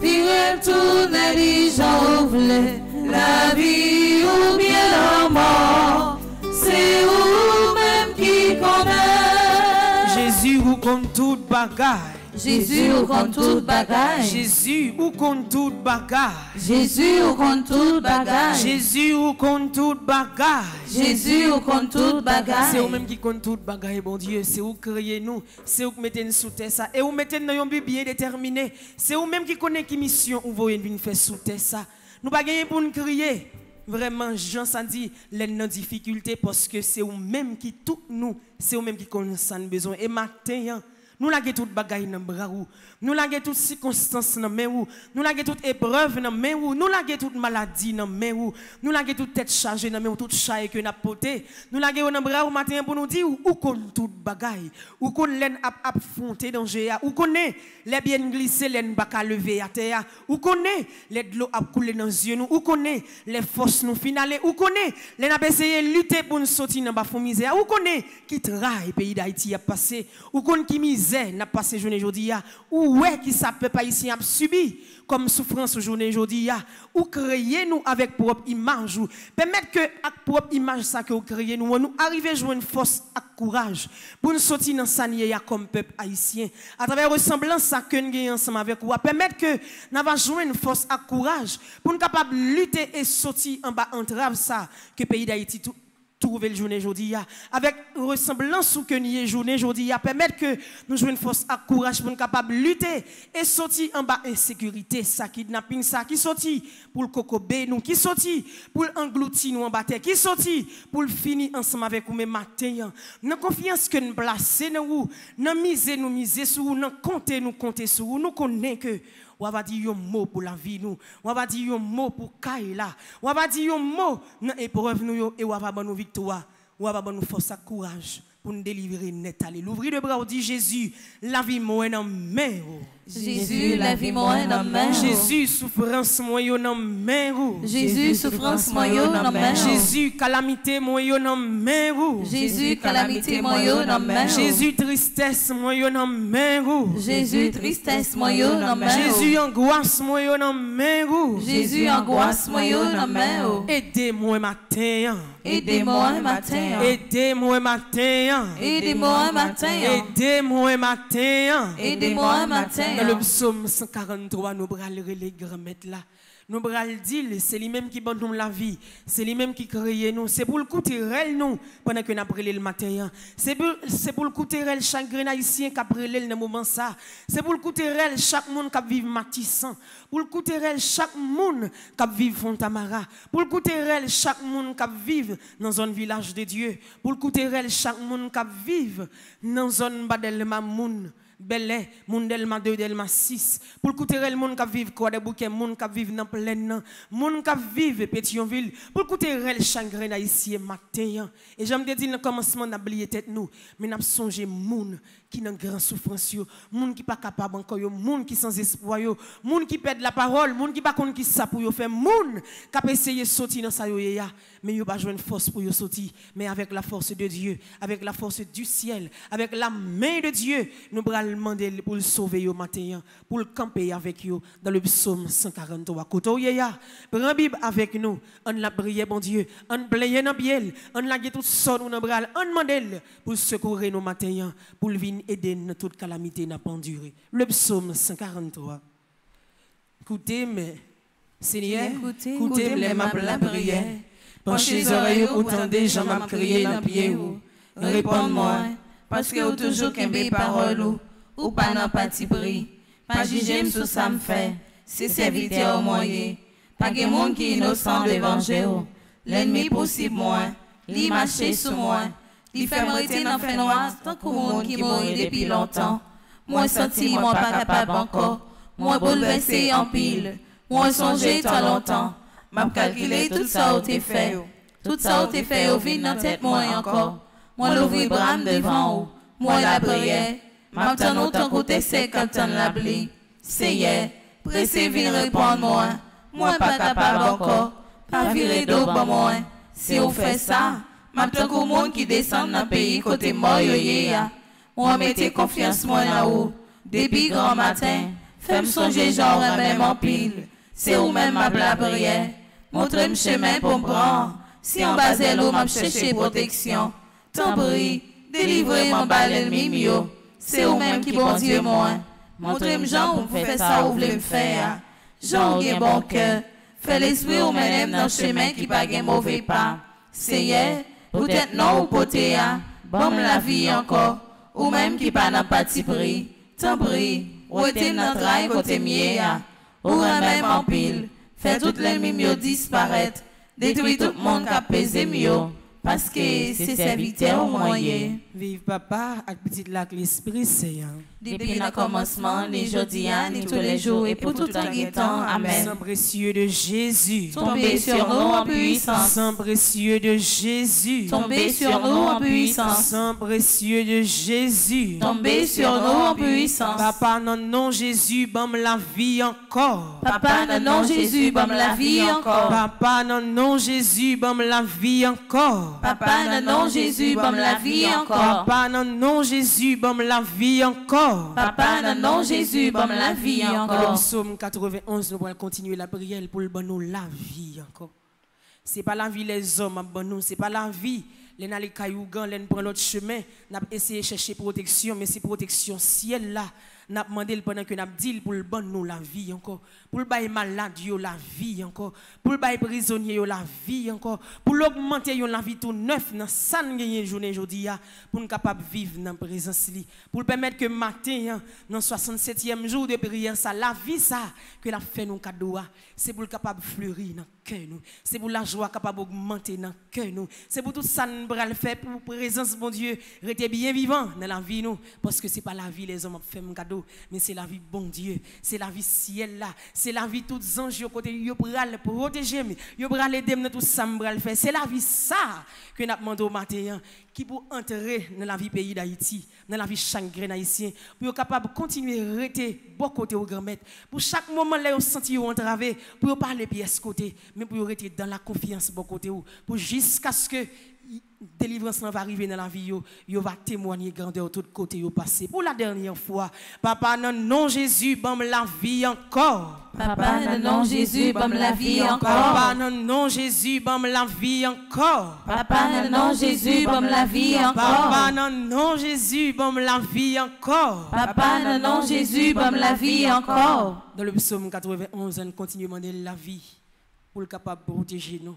Virer tourner les gens ouvrés. La vie ou bien la mort. C'est vous-même qui connaît. Jésus, vous comme toute bagaille. Jésus, ou compte tout bagage. Jésus, ou compte tout bagage. Jésus, ou compte tout bagage. Jésus, ou compte tout bagage. Jésus, ou tout bagage. C'est vous-même qui compte tout bagage, bon Dieu. C'est vous qui créez nous. C'est vous qui mettez nous sous terre ça. Et vous mettez dans un bien déterminé. C'est vous-même qui connaissez qui mission vous voyez venir faire sous terre ça. Nous pas gagner pour nous crier. Vraiment, Jean s'en dit, les nos difficultés parce que c'est vous-même qui tout nous, c'est vous-même qui connaissez nos besoin. Et matin, hein, nous l'avons toute bagaille dans bras ou. Nous l'avons toute circonstance dans main ou. Nous l'avons toute épreuve dans main ou. Nous l'avons toute maladie dans main ou. Nous l'avons toute tête chargée dans main ou toute chaille que n'a poté. Nous l'avons dans bras ou matin pour nous dire où qu'on toute bagaille. Où qu'on l'aine affronter danger ou connaît les bien glisser l'aine qu'à lever à terre. Où connaît les de l'eau a couler dans yeux nous. Où connaît les forces nous finales. Où connaît les n'a essayé lutter pour nous sortir dans bas misère. Où connaît qui travaille pays d'Haïti a passé. Où connaît qui misère n'a passé journée aujourd'hui ou ouais qui ça peut pas ici a subi comme souffrance journée aujourd'hui ou créer nous avec propre image ou permettre que avec propre image ça que vous créez nous nous arriver jouer une force et courage pour nous sortir dans sanier comme peuple haïtien. À travers ressemblance ça que nous ensemble avec vous permettre que nous va jouer une force et courage pour nous capable lutter et sortir en bas entrave ça que pays d'Haïti tout trouver le journée aujourd'hui avec ressemblance ou que nous journée aujourd'hui permettre que nous jouions une force à courage pour nous capable lutter et sortir en bas insécurité. Ça kidnapping ça qui sorti pour le cocobé nous qui sorti pour engloutir nous en bas qui sorti pour finir ensemble avec nous matin nous confiance que nous placer nous nous miser nous miser sur nous compter nous compter sur nous connaît que on va dire un mot pour la vie nous. On va dire un mot pour Kaila. On va dire un mot dans épreuve nous et on va nous victoire. On va nous force courage pour nous délivrer net. L'ouvrir le bras on dit Jésus la vie moi en main Jésus, la vie moi dans main. Jésus souffrance moi en main Jésus, souffrance moi dans main. Jésus calamité moi en main Jésus, calamité moi dans main. Jésus tristesse moi en main Jésus, tristesse moi dans main. Jésus angoisse moi en main Jésus, angoisse moi dans main. Aidez-moi matin. Aidez-moi matin. Aidez-moi matin. Aidez-moi matin. Aidez-moi matin. Aidez-moi matin. Dans le psaume 143, nous bras les grands là. Nous bral dire, c'est lui-même qui donne nous la vie, c'est lui-même qui crée nous, c'est pour le coûter nous pendant que nous avons le matin. C'est pour, c'est pour le coûter chaque grain qui a brûlé le moment ça. C'est pour le coûter chaque monde qui vit Matissan. Pour le coûter chaque monde qui vit Fontamara. Pour le coûter chaque monde qui vit dans un village de Dieu. Pour le coûter chaque monde qui vit dans zone Badel Mamoun. Belé, moun delma 2, delma 6. Pour écouter le monde qui vivent quoi des bouquets, monde qui vivent dans plein monde qui vivent Pétionville. Pour écouter le chagrin haïtien matin. Et j'aime dire dans le commencement n'a oublié tête nous, mais n'a songé moun qui dans grand souffrance yo, moun qui pas capable encore yo, moun qui sans espoir yo, moun qui perd la parole, moun qui pas connaît qui ça pour yo faire, moun qui a essayé sortir dans ça yo ya, mais yo pas joindre force pour yo sortir, mais avec la force de Dieu, avec la force du ciel, avec la main de Dieu, nous allons demander pour le sauver yo matin, pour le camper avec yo dans le psaume 143. Koto ya, prends Bible avec nous, on la prière bon Dieu, on playe dans biel, on la tout son nous dans bras, on demande pour secourir nos matins, pour venir dans toute calamité n'a pas enduré. Le psaume 143. Écoutez, mais Seigneur, Écoutez, écoutez, les ma la prière. Penchez les oreilles, autant des gens m'a crié dans pied ou. Réponds-moi, parce que ou toujours qu'un parole ou, ou pas nan pati pri. Pas juger sous ça me fait, c'est serviteur au moyen. Pas gen monde qui innocent devant Jéhovah. L'ennemi possible moi, li marcher sous moi. Li fait m'arrêter dans fait noir, tant que monde qui mourit depuis longtemps. Moi senti, moi pas capable encore. Moi bouleversé en pile. Moi songé tant longtemps. M'a calculé tout ça où t'es fait. Tout ça où t'es fait au vide dans tête moi encore. Moi l'ouvrir bram devant ou. Moi la prière. M'a tant autant côté c'est quand t'en la bli. C'est hier. Pressé vin répondre moi. Moi pas capable encore. Pas virer d'eau pour moi. Si on fait ça, m'a tant qu'au monde qui descend dans le pays côté mort yo ye ya. Moi mettez confiance moi là haut. Depuis grand matin, fais-moi songer genre même en pile. C'est où même ma bla prière. Montrez-moi chemin pour me prendre. Si en bas l'eau m'a cherché protection. Tant prie, délivrez mon bal ennemi mio. C'est où même qui bon Dieu moi. Montrez-moi Jean ou fait ça ou voulez me faire. Jean ou gen bon cœur. Fait l'esprit ou menem dans chemin qui pas gen mauvais pas. Seigneur, peut-être non ou poté. Bon la vie encore. Ou même qui pas n'a pas prix. Tant. Ou était notre rail côté mieux ya. Ou même en pile. Fait tout l'ennemi mieux disparaître. Détruit tout le monde qui a pesé mieux. Parce que c'est serviteur au moyen. Vive papa avec petite lac l'Esprit Saint. Depuis le commencement, les jours ni tous les jours et pour tout un temps. Amen. Sang précieux de Jésus. Tombez sur nous en puissance. Sang précieux de Jésus. Tombez sur nous en puissance. Sang précieux de Jésus. Tombez sur nous en puissance. Papa, non, non, Jésus, bam la vie encore. Papa, non, non, Jésus, bam la vie encore. Papa, non, non, Jésus, bam la vie encore. Papa, non, non, Jésus, bam la vie encore. Papa, non, non, Jésus, bam la vie encore. Papa, non, non, Jésus, bam la vie Dans le encore. psaume 91, nous allons continuer la prière pour le bon nous la vie encore. C'est pas la vie les hommes, bon nous, c'est pas la vie. Les n'allez caillougan, les prend l'autre chemin, n'a essayé de chercher protection, mais c'est protection ciel là. N'a demandé pendant que n'a dit pour le bon nous la vie encore, pour le bail malade yo la vie encore, pour le bail prisonnier yo la vie encore, pour l'augmenter yo la vie tout neuf dans nous gagner journée aujourd'hui pour nous capable vivre dans présence li, pour permettre que matin dans 67e jour de prière ça la vie ça que la fait nous cadeau c'est pour le capable fleurir dans cœur nous, c'est pour la joie capable augmenter dans cœur nous, c'est pour tout ça nous le faire pour présence bon Dieu, rester bien vivant dans la vie nous. Parce que c'est pas la vie les hommes fait un cadeau, mais c'est la vie bon Dieu, c'est la vie ciel là, c'est la vie tous les anges côté yo pral protéger yo pral aider dans tout ça pral faire, c'est la vie ça que n'a demandé au matin hein, qui pour entrer dans la vie pays d'Haïti, dans la vie chaque grain haïtien, pour être capable de continuer à rester bon côté au grand maître. Pour chaque moment là, vous senti vous entravé, pour parler pièce côté, mais pour rester dans la confiance bon côté ou, pour jusqu'à ce que délivrance va arriver dans la vie yo, yo va témoigner grandeur tout côté yo passé. Pour la dernière fois, papa non non Jésus, bam la vie encore. Papa, non, non, Jésus, bam la vie Papa encore. non non Jésus, bam la vie encore. Papa, non, non, Jésus, bam la vie Papa encore. non non Jésus, bam la vie encore. Papa, non, non, Jésus, bam la vie encore. Dans le psaume 91, on continue à demander la vie pour le capable de protéger nous,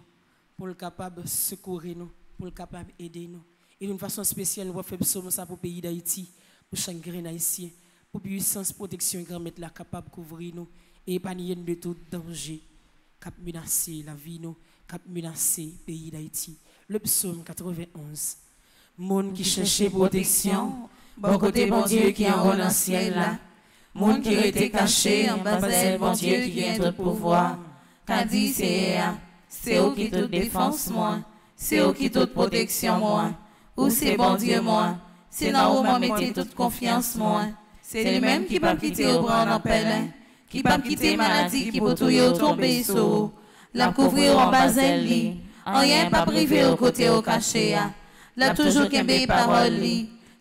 pour le capable de secourir nous, pour le capable d'aider nous. Et d'une façon spéciale, nous fait psaume ça pour le pays d'Haïti, pour chaque grain haïtien, pour puissance, protection et grand maître là capable de couvrir nous et épargner nous de tout danger qui a menacé la vie nous, menacé le pays d'Haïti. Le psaume 91. Monde qui cherchait protection, Bon côté, bon Dieu qui en haut dans le ciel là. Monde qui était caché en bas d'elle, bon Dieu qui vient tout pouvoir. Qu'a dit c'est c'est eux qui te défense moi. C'est eux qui toute protection moi. Ou c'est bon Dieu moi. C'est dans où moi mettez toute confiance moi. C'est lui-même qui pas quitter au bras en pèlerin. Qui pas quitter maladie qui pour tout tomber sur. La couvrir en bas d'elle li. Rien pas privé au côté au caché ya. La toujours qu'aimer parole.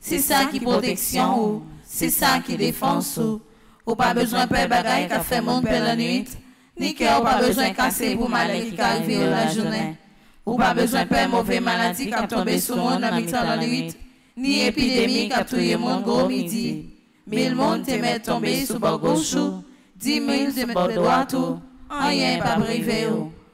C'est ça qui protection ou. C'est ça qui défense ou. Ou pas besoin de bagaille qu'a fait mon père la nuit. Ni que pas besoin casser pour maladie qui arrive la journée. Ou pas besoin de faire mauvaise maladie qui a tombé sur mon habitant la nuit. Ni épidémie qui a tué mon gros midi. Mille monde te met tombé sous bord gauche. Dix mille te met droit ou. Rien pas privé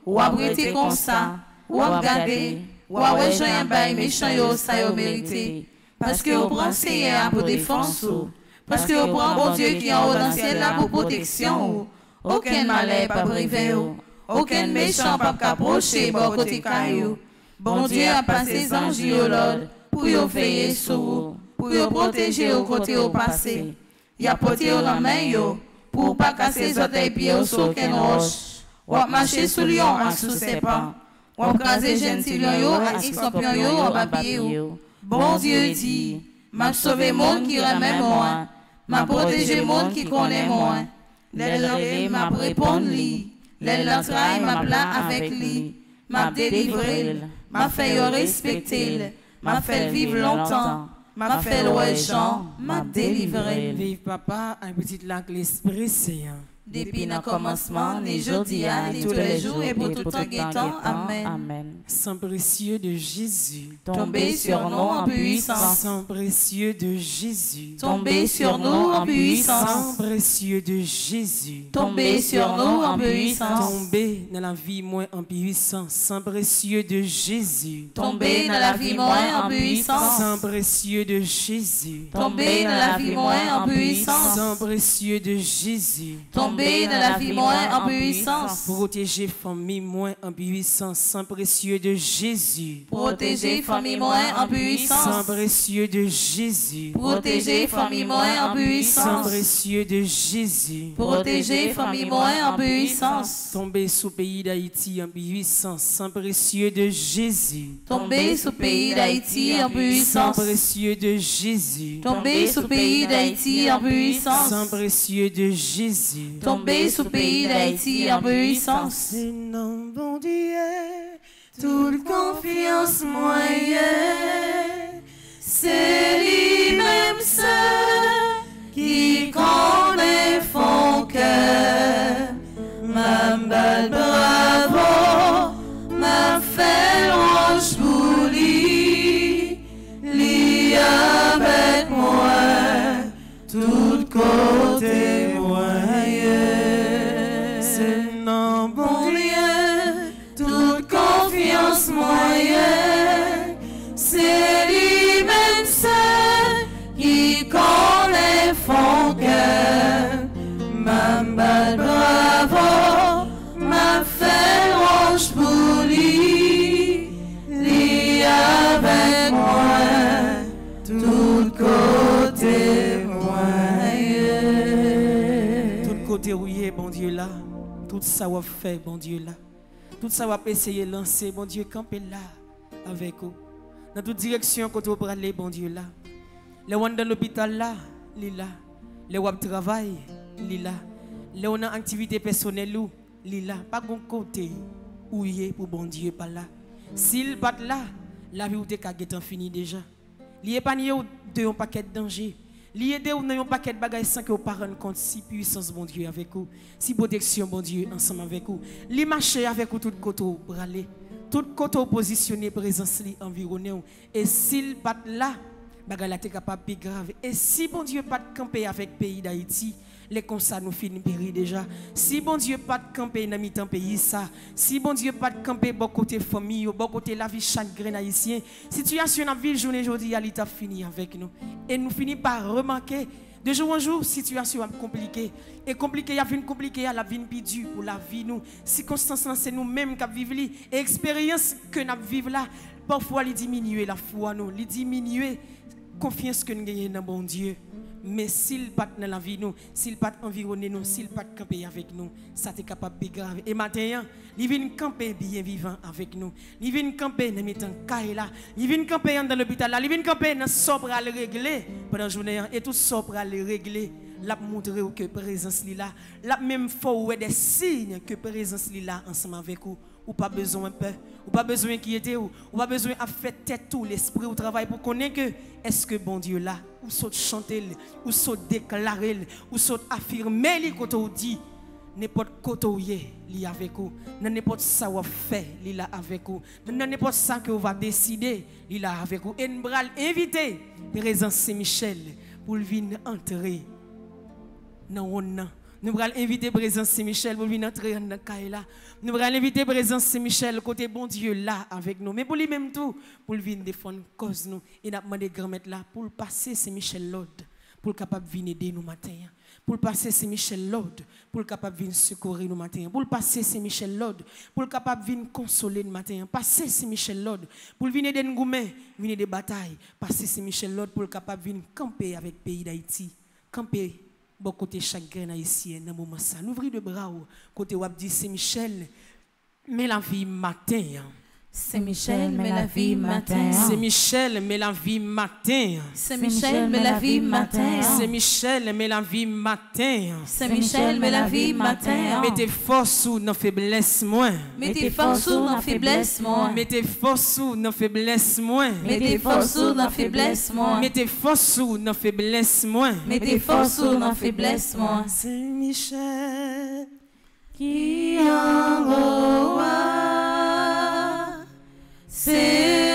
ou. Abrité comme ça. Ou regarder. Ou ouais un bail méchant yo ça mérité. Parce que vous prenez CA pour défense. Parce que vous prenez bon Dieu qui est en dans le ciel là pour protection. Aucun malheur pas privé. Aucun méchant pas qu'approcher bon côté caillou. Bon Dieu a passé ses anges pour y veiller sur pour y protéger au côté au passé. Y a porté au la main yo pour pas casser les autres pieds sur aucune roche. Ou a marcher sous lion à sous serpent. Ou a craser gentil lion yo à scorpion yo en yo. Bon Dieu dit, m'a sauvé monde qui remet moi, m'a protégé monde qui connaît moi. Les m'a répondu lui, les l'entraille m'a plat avec lui, m'a délivré, m'a fait respecter, m'a fait vivre longtemps, m'a fait louer Jean, m'a délivré. Vive papa, un petit lac l'Esprit Saint. Depuis le commencement, ni à, ni tous les jours, et pour tout temps guettant. Amen. Amen. Sang précieux de Jésus. Tombez sur nous en puissance. Sang précieux de Jésus. Tombez sur nous en Sang puissance. précieux de Jésus. Tombez sur nous en puissance. Tombez dans la vie moins en puissance. Sang précieux de Jésus. Tombez dans la vie moins en puissance. Sang précieux de Jésus. Tombez dans la vie moins en puissance. Sang précieux de Jésus. Tombez dans la vie moins en puissance. Protéger famille moins en puissance. Sang précieux de Jésus. Protéger famille moins en Sang puissance. précieux de Jésus. Protéger famille moins en Sang puissance. précieux de Jésus. Protéger famille moins en puissance. Tomber sous pays d'Haïti en puissance. Sang précieux de Jésus. Tombez sous pays d'Haïti en Sang puissance. précieux de Jésus. Tombez sous pays d'Haïti en Sang puissance. précieux de Jésus. Tombez sous pays d'Haïti en puissance. C'est non bon Dieu, toute confiance moyenne. C'est lui-même seul qui connaît son cœur. Ma belle bravo, ma fait bravo, ma lui avec moi, tout côté moyen. Tout côté rouillé, bon Dieu là. Tout ça va fait, bon Dieu là. Tout ça va essayer de lancer, bon Dieu, camper là avec vous. Dans toute direction, quand vous aller, bon Dieu là. Les gens dans l'hôpital là, li là. Les gens qui travaillent, li là. Gens en activité personnelle, li là. Pas bon côté ouillé pour bon Dieu pas là. S'il bat là, la vie ou te kagetan fini déjà. Li épargne ou de un paquet de danger. Li aider ou dans un paquet de bagages sans que vous pas rendre compte si puissance bon Dieu avec vous, si protection bon Dieu ensemble avec vous. Li marcher avec vous tout côté ou braler. Tout côté ou positionner présence li environné et s'il bat là, bagay la capable plus grave. Et si bon Dieu pas de camper avec pays d'Haïti, les comme ça nous finissons déjà. Si bon Dieu pas de camper dans mi-temps pays ça, si bon Dieu pas de camper bon côté famille, bon côté la vie chagrin haïtien, situation dans ville journée aujourd'hui elle t'a fini avec nous. Et nous finissons par remarquer de jour en jour, situation est compliquée. Et compliquée, il y a une compliquée, la vie plus dure pour la vie nous. Circonstances c'est nous-mêmes qui vivons. Et expérience que nous vivons là, parfois les diminuer la foi nous, les diminuer confiance que nous gagnons dans bon Dieu. Mais s'il pas dans la vie nous, s'il pas environné nous, s'il pas camper avec nous, ça t'est capable de grave. Et maintenant, il vient camper bien vivant avec nous. Il vient camper dans mettant caille là. Il vient camper dans l'hôpital là. Il vient camper dans sobre à le régler pendant journée et tout sobre à le régler. L'a montrer que présence li là. L'a même faut des signes que présence li là ensemble avec vous. Ou pas besoin peur, ou pas besoin d'inquiéter, ou, ou pas besoin de faire tête tout l'esprit au travail pour connaître que est-ce que bon Dieu là, ou saute chanter, ou saute déclarer, ou saute affirmer quand on dit n'importe côté où il avec vous, dans n'importe ça ou fait, il là avec vous, dans n'importe ça que vous va décider, il là avec vous. Et nous inviter présence Saint-Michel pour venir entrer dans. Nous allons inviter présence Saint-Michel pour venir entrer dans là. Nous allons inviter présence Saint-Michel côté bon Dieu là avec nous. Mais pour lui même tout, pour venir défendre cause nous. Et nous demandé grand là pour le passer Saint-Michel l'ordre pour le capable venir aider nous matin. Pour le passer Saint-Michel l'ordre pour le capable venir secourir nous matin. Pour le passer Saint-Michel l'ordre pour le capable venir consoler nous matin. Passer Saint-Michel l'ordre pour le venir aider nous venir des batailles. Passer Saint-Michel l'ordre pour le capable venir camper avec le pays d'Haïti. Camper bon côté chagrin haïtien dans moment ça. Ouvrons de bras côté où dit Saint Michel mais la vie matin hein. Saint-Michel, mais la vie matin. Saint-Michel, mais la vie matin. Saint-Michel, mais la vie matin. Saint-Michel, mais la vie matin. Saint-Michel, mais la vie matin. Mettez force ou nos faiblesses moins. Mettez force ou nos faiblesses, moi. Mettez force ou nos faiblesses moins. Mettez force ou nos faiblesses, moi. Mettez force ou nos faiblesses moins. Mettez force ou nos faiblesses, moi. Saint-Michel. Qui en roi,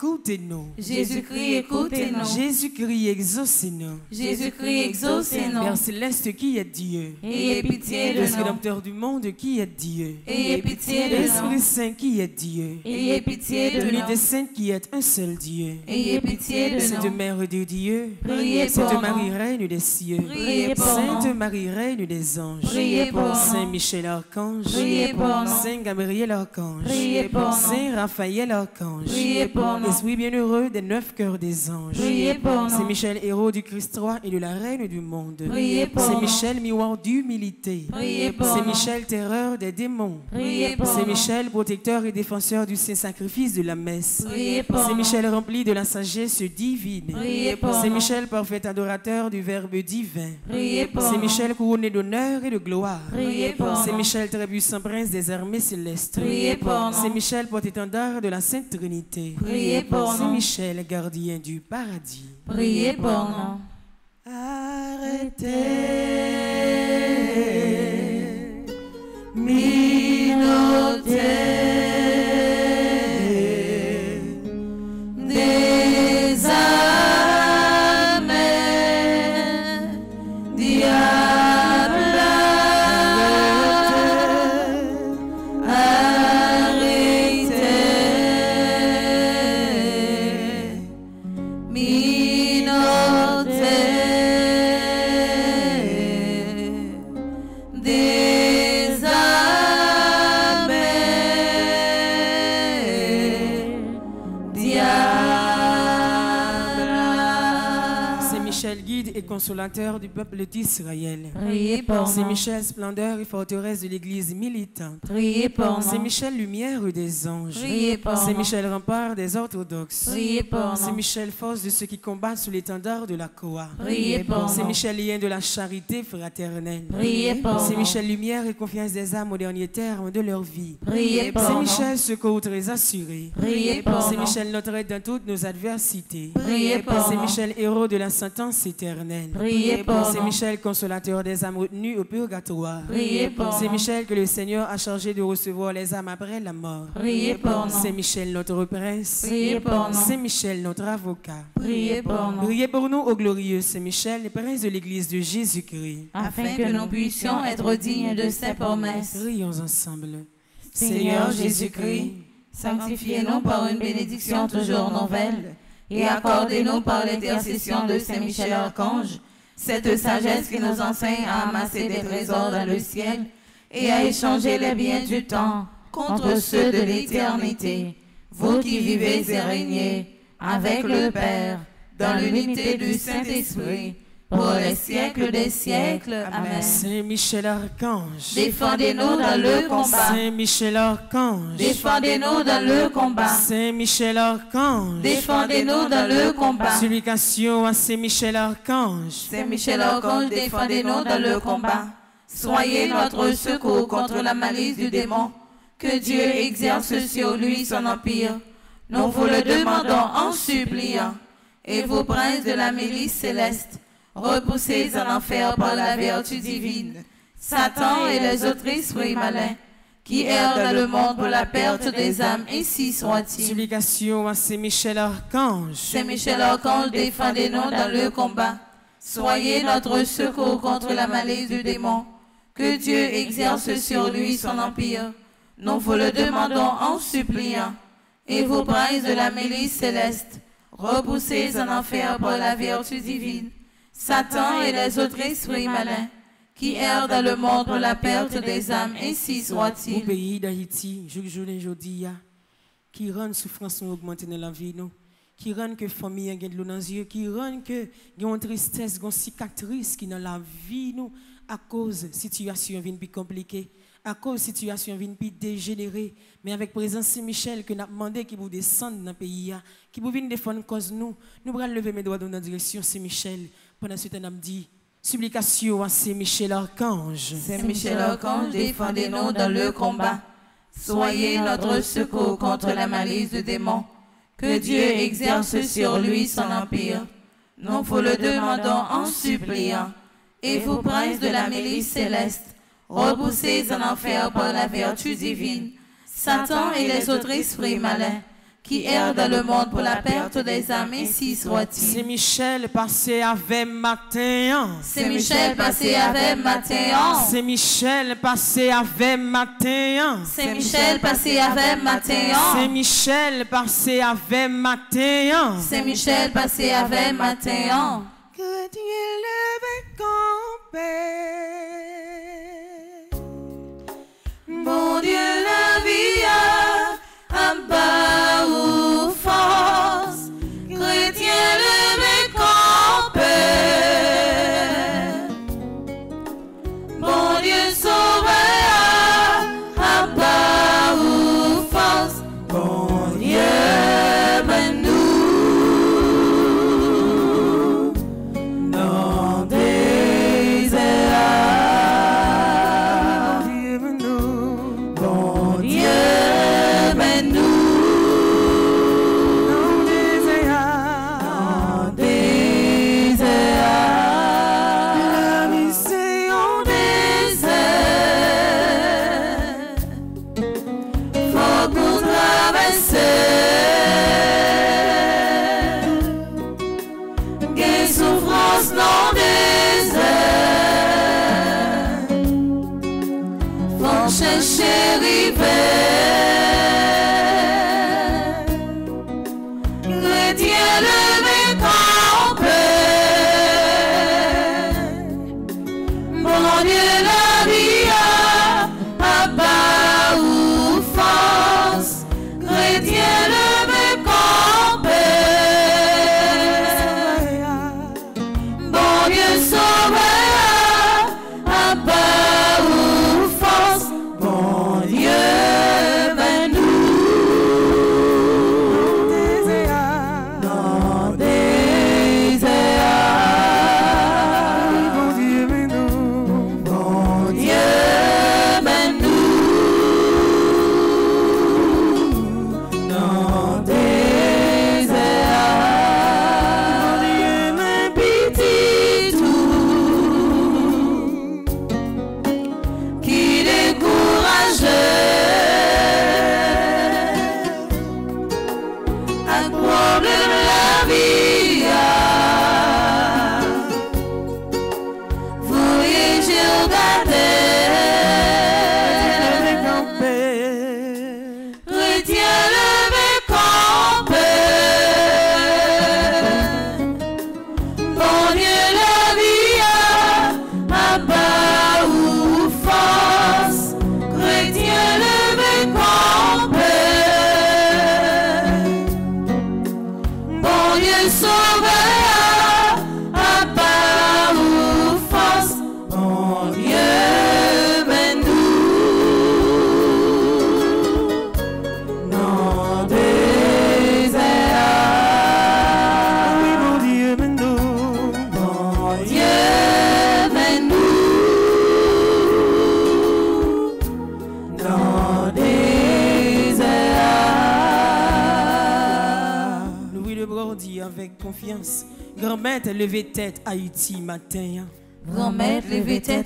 Jésus-Christ, écoutez-nous. Jésus-Christ, écoutez-nous. Jésus-Christ, exaucez-nous. Jésus-Christ, exaucez-nous. Père céleste qui est Dieu. Ayez pitié de nous. Rédempteur du monde qui est Dieu. Ayez pitié de L'Esprit nous. Saint qui est Dieu. Ayez pitié de Trinité nous. Sainte qui est un seul Dieu. Ayez pitié de Sainte nous. Mère de Dieu. Priez Sainte pour Marie, nous. Reine des cieux. Priez pour Sainte nous. Marie, Reine des anges. Priez pour nous. Saint Michel Archange. Priez pour nous. Saint Gabriel Archange. Priez pour nous. Saint Raphaël Archange. Priez pour nous. Esprit bienheureux des neuf cœurs des anges. Priez pour nous. Michel, héros du Christ roi et de la Reine du monde. Priez pour nous. Michel, miroir d'humilité. Priez pour nous. Michel, terreur des démons. Priez pour nous. Michel, protecteur et défenseur du saint sacrifice de la messe. Priez pour nous. Michel, rempli de la sagesse divine. Priez pour nous. Michel, parfait adorateur du Verbe divin. Priez pour nous. Michel, couronné d'honneur et de gloire. Priez pour nous. Michel, très puissant prince des armées célestes. Priez pour nous. Saint Michel, porte-étendard de la Sainte Trinité. Priez pour Saint nous. Michel, gardien du paradis. Priez pour nous. Arrêtez, Minotez consolateur du peuple d'Israël. Priez pour Saint. Michel, splendeur et forteresse de l'Église militante. Priez pour Saint. Michel, lumière des anges. Priez pour Saint. Michel, rempart des orthodoxes. Priez pour Saint. Michel, force de ceux qui combattent sous l'étendard de la Croix. Priez pour Saint. Michel, lien de la charité fraternelle. Priez pour Saint. Michel, lumière et confiance des âmes au dernier terme de leur vie. Priez pour Saint. Michel, secours très assuré. Priez pour Saint. Michel, notre aide dans toutes nos adversités. Priez pour Saint. Michel, héros de la sentence éternelle. Priez pour Saint nous. Michel, consolateur des âmes retenues au purgatoire. Priez pour Saint. Michel, que le Seigneur a chargé de recevoir les âmes après la mort. Priez pour nous. Saint Michel, notre prince. Priez pour nous. Saint Michel, notre avocat. Priez pour nous. Priez pour nous, ô glorieux Saint Michel, prince de l'Église de Jésus-Christ. Afin que nous puissions être dignes de ses promesses. Prions ensemble. Seigneur Jésus-Christ, sanctifiez-nous par une bénédiction toujours nouvelle et accordez-nous par l'intercession de Saint Michel Archange cette sagesse qui nous enseigne à amasser des trésors dans le ciel et à échanger les biens du temps contre ceux de l'éternité. Vous qui vivez et régnez avec le Père dans l'unité du Saint-Esprit, pour les siècles des siècles. Amen. Saint Michel Archange. Défendez-nous dans le combat. Saint Michel Archange. Défendez-nous dans le combat. Saint Michel Archange. Défendez-nous dans le combat. Supplication à Saint Michel Archange. Saint Michel Archange, défendez-nous dans le combat. Soyez notre secours contre la malice du démon. Que Dieu exerce sur lui son empire. Nous vous le demandons en suppliant. Et vous, princes de la milice céleste, repoussez en enfer par la vertu divine Satan et les autres esprits malins qui errent dans le monde pour la perte des âmes, ainsi soit-il. Supplication à Saint Michel Archange. Saint Michel Archange, défendez-nous dans le combat. Soyez notre secours contre la malice du démon. Que Dieu exerce sur lui son empire. Nous vous le demandons en suppliant. Et vous, princes de la milice céleste, repoussez en enfer par la vertu divine Satan et les autres esprits malins qui errent dans le monde pour la perte des âmes, ainsi Au soit-il. pays d'Haïti, jour journée aujourd'hui, qui rend souffrance augmenter dans la vie, nous. Qui rend que famille a de l'eau dans les yeux, qui rend que une tristesse, une cicatrice qui dans la vie, à cause situation vient plus compliquée, à cause de situation vient plus dégénérée. Mais avec présence Saint-Michel, que nous demandé qui vous descendre dans le pays, qui vous vienne défendre cause nous, nous allons lever mes doigts dans la direction Saint-Michel. Pendant ce temps, avons dit, supplication à Saint-Michel Archange. Saint Michel Archange, défendez-nous dans le combat. Soyez notre secours contre la malice du démon. Que Dieu exerce sur lui son empire. Nous vous le demandons en suppliant. Et vous, princes de la milice céleste, repoussez en enfer par la vertu divine Satan et les autres esprits malins qui errent dans le monde pour la perte des âmes, ainsi soit-il. C'est Michel passé avec matin. C'est Michel passé avec matin. C'est Michel passé avec matin. C'est Michel passé avec C'est matin. Michel passé avec matin. C'est Michel passé avec matin. Que Dieu lève camper. Bon Dieu, la vie a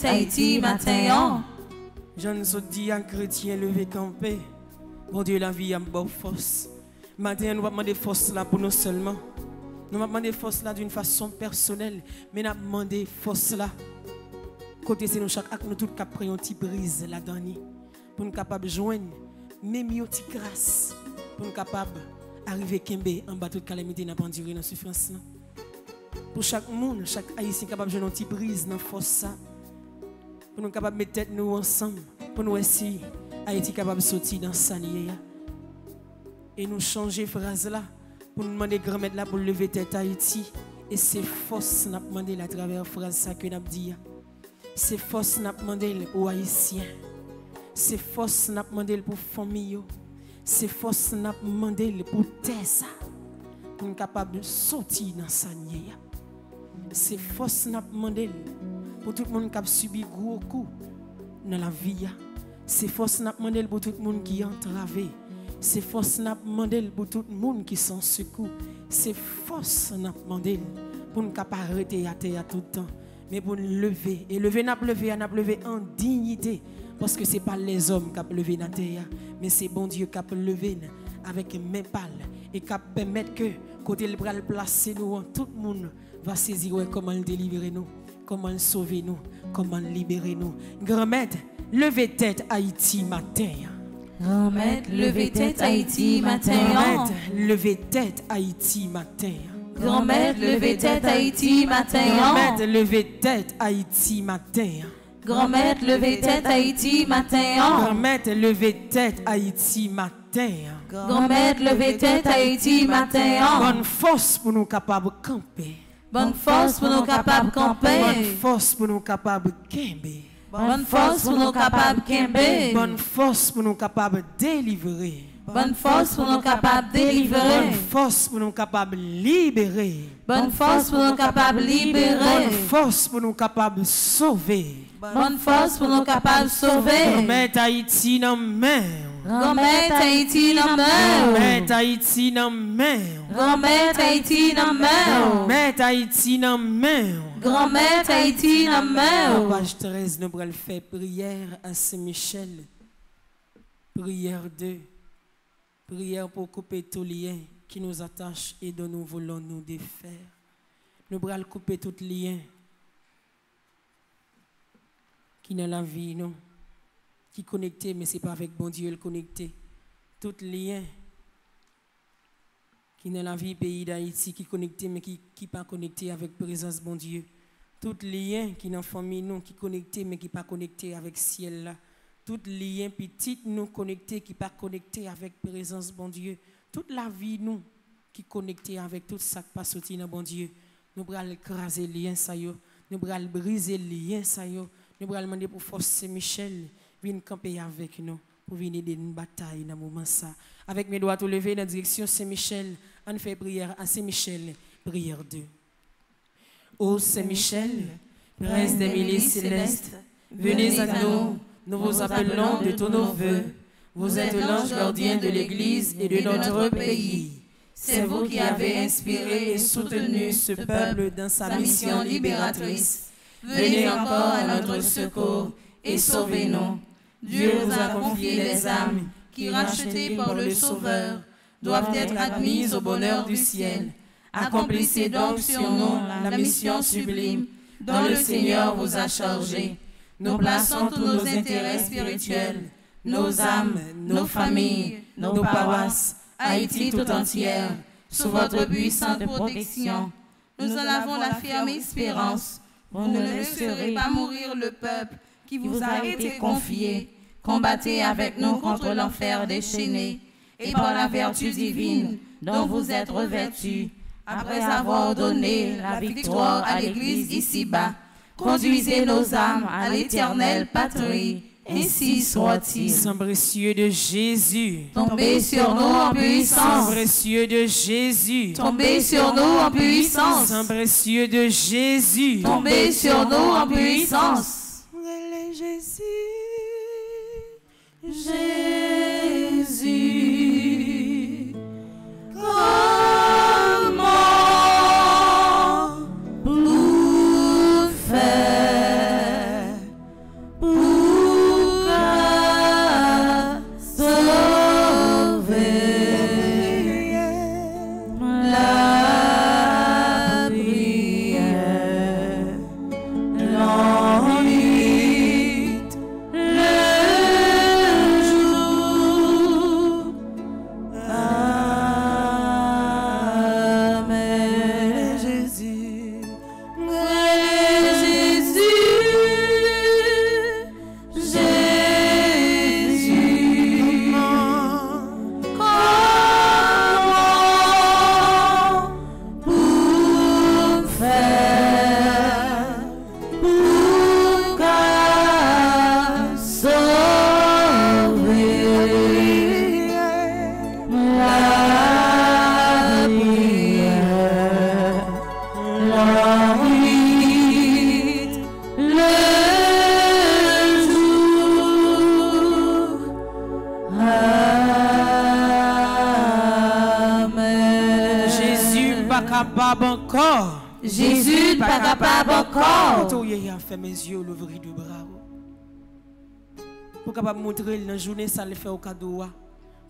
Haïti matin. Nous dit à chrétien, levez campé. Bon Dieu, la vie a une bonne force. Matin, nous va demander force là pour nous seulement. Nous va demander force là d'une façon personnelle, mais nous avons demandé force là. Côté c'est nous chaque acte, nous tous cap prendre une petite brise la dernière pour nous capables de joindre même une petite grâce pour nous capables d'arriver kembe en bas toute calamité n'a pas enduré dans la souffrance là. Pour chaque monde, chaque haïtien capable de une petite brise dans force ça. Pour nous capables de mettre tête nous ensemble pour nous essayer Haïti capable de sortir dans sa et nous changer phrase là pour nous demander grand-mère là pour lever tête Haïti et c'est force n'a demandé à travers phrase ça que n'a dit. C'est force n'a demandé aux haïtiens. C'est force n'a demandé pour famille. C'est force n'a demandé pour terre ça pour nous capable de sortir dans sa. C'est force n'a demandé pour tout le monde qui a subi gros coup dans la vie. C'est force n'a pour tout le monde qui est entravé. C'est force n'a pour tout le monde qui sont secours. C'est force n'a pour nous capable arrêter à terre tout le temps. Mais pour nous lever. Et lever n'a pas levé, pas en dignité. Parce que ce n'est pas les hommes qui ont levé dans la terre. Mais c'est bon Dieu qui a levé avec main pâle. Et qui permettre que, côté le bras le placer nous, tout le monde va saisir comment le délivrer nous, comment sauver nous, comment libérer nous. Grand-mère, levez tête Haïti matin. Grand-mère, levez tête Haïti matin. Grand-mère, levez tête Haïti matin. Grand-mère, levez tête Haïti matin. Grand-mère, levez tête Haïti matin. Grand-mère, levez tête Haïti matin. Grand-mère, levez tête Haïti matin. Grand-mère, levez tête Haïti matin. Bonne force pour nous capables de camper. Bonne force pour nous capables de Bonne camper. force pour nous capables de camper. Bonne force pour nous capables de camper. Bonne force pour nous capables de délivrer. Bonne force pour nous capables de Bonne délivrer. force pour nous capables de libérer. Bonne force pour nous capables de Bonne libérer. force pour nous capables sauver. Bonne force pour nous capables de sauver. Haïti dans main. Grand-mère Haïti dans main. Remettre Haïti dans main. Grand-mère Haïti dans main. Remettre Haïti. Page 13, nous allons faire prière à Saint-Michel. Prière 2. Prière pour couper tout lien qui nous attache et dont nous voulons nous défaire. Nous allons couper tout lien qui dans la vie, non? Qui connecté, mais ce n'est pas avec bon Dieu le connecté. Tout lien qui dans la vie pays d'Haïti, qui connecté, mais qui n'est pas connecté avec présence bon Dieu. Tout lien qui dans la famille, qui connecté, mais qui pas connecté avec ciel là. Tout lien petit, nous connecté, qui pas connecté avec présence bon Dieu. Toute la vie, nous, qui connecté avec tout ça qui passe dans bon Dieu. Nous allons écraser lien, ça. Nous allons briser lien, ça. Nous allons demander pour force Saint-Michel, vienne camper avec nous, pour venir aider une bataille dans moment ça. Avec mes doigts tout levés dans la direction Saint-Michel, on fait prière à Saint-Michel, prière 2. Ô Saint-Michel, prince des milices célestes, venez à nous, nous vous appelons de tous nos voeux. Vous êtes l'ange gardien de l'Église et de notre pays. C'est vous qui avez inspiré et soutenu ce peuple dans sa mission libératrice. Venez encore à notre secours et sauvez-nous. Dieu vous a confié les âmes qui, rachetées par le Sauveur, doivent être admises au bonheur du ciel. Accomplissez donc sur nous la mission sublime dont le Seigneur vous a chargé. Nous plaçons tous nos intérêts spirituels, nos âmes, nos familles, nos paroisses, Haïti tout entière, sous votre puissante protection. Nous en avons la ferme espérance. Vous ne laisserez pas mourir le peuple qui vous a été confié. Combattez avec nous contre l'enfer déchaîné et par la vertu divine dont vous êtes revêtus. Après avoir donné la victoire à l'Église ici-bas, conduisez nos âmes à l'éternelle patrie. Ainsi soit-il. Sang précieux de Jésus. Tombez sur nous en puissance. précieux de Jésus. Tombez sur nous en puissance. Sang précieux de Jésus. Tombez sur nous en puissance. Jésus. J'ai mes yeux, l'ouvrir du bras. Pour capable montrer dans la journée, ça le fait au cadeau.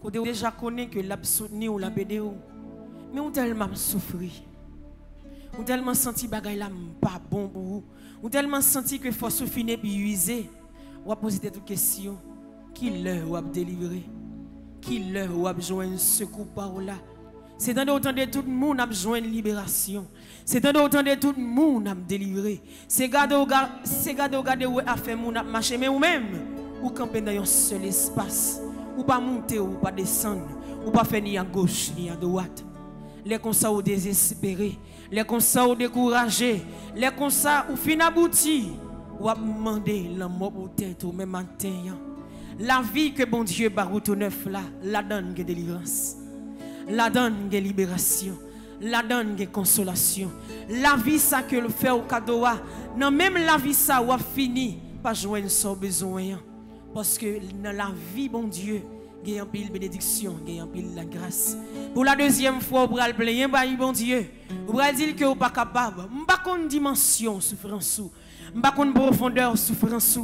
Quand on déjà connaît que l'a soutenu ou l'a aidé. Mais on tellement souffert. On tellement senti bagay là pas bon pour vous. On tellement senti que force finir puis user. On va poser des questions. Qui l'heure ou a délivré? Qui l'heure ou a besoin de secours par là? C'est dans autant de tout le monde a besoin de libération. C'est dans autant de tout le monde a délivré. C'est garder c'est garder où a fait moun a marcher mais ou même ou camper dans un seul espace. Ou pas monter ou pas descendre. Ou pas faire ni à gauche ni à droite. Les constats ou désespérés, les constats ou découragés, les constats ou fin abouti, ou a demandé la mort pour tête ou même matin. La vie que bon Dieu baroute neuf là, la donne de délivrance. La donne de libération. La donne de consolation. La vie ça que le fait au cadeau, non même la vie ça ou fini pas joindre son besoin. Parce que dans la vie, bon Dieu, il y a un pile bénédiction, il y a un pile la grâce. Pour la deuxième fois, vous allez plaindre, bah, bon Dieu. Vous allez dire que vous pas capable. Vous pas une dimension souffrance une profondeur souffrance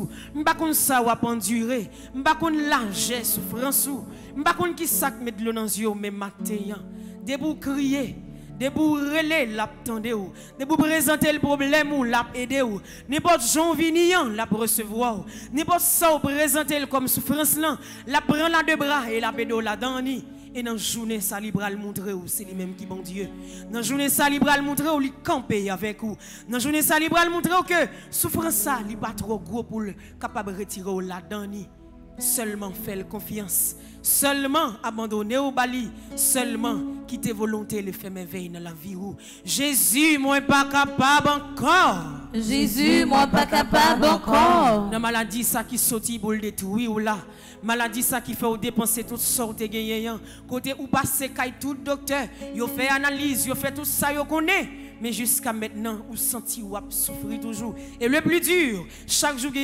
pas une ça ou endurer pas une largeur souffrance pas qui sac mettre de l'eau dans yeux mais matin debout crier. Debout relais l'attendre ou. Debout présenter le problème ou l'a aider ou. N'importe Jean Vinian l'a recevoir n'importe ça ou présenter comme souffrance là. La prend la deux bras et la pédo la dani et dans la journée, ça libre à le montrer c'est lui-même qui bon Dieu. Dans la journée, ça libre à le montrer où il camper avec vous. Dans la journée, ça libre à le montrer que souffrance ça, il pas trop gros pour le capable de retirer là-dedans. Seulement faire confiance. Seulement abandonner au bali. Seulement quitter volonté le faire merveille dans la vie. Où Jésus, moi pas capable encore. Jésus, moi pas capable encore. Dans la maladie, ça qui sortit pour le détruire ou là maladie ça qui fait ou dépenser toutes sortes de gagnants côté ou passer tout docteur yo fait analyse yo fait tout ça yo connaît mais jusqu'à maintenant ou senti ou souffrir toujours. Et le plus dur chaque jour a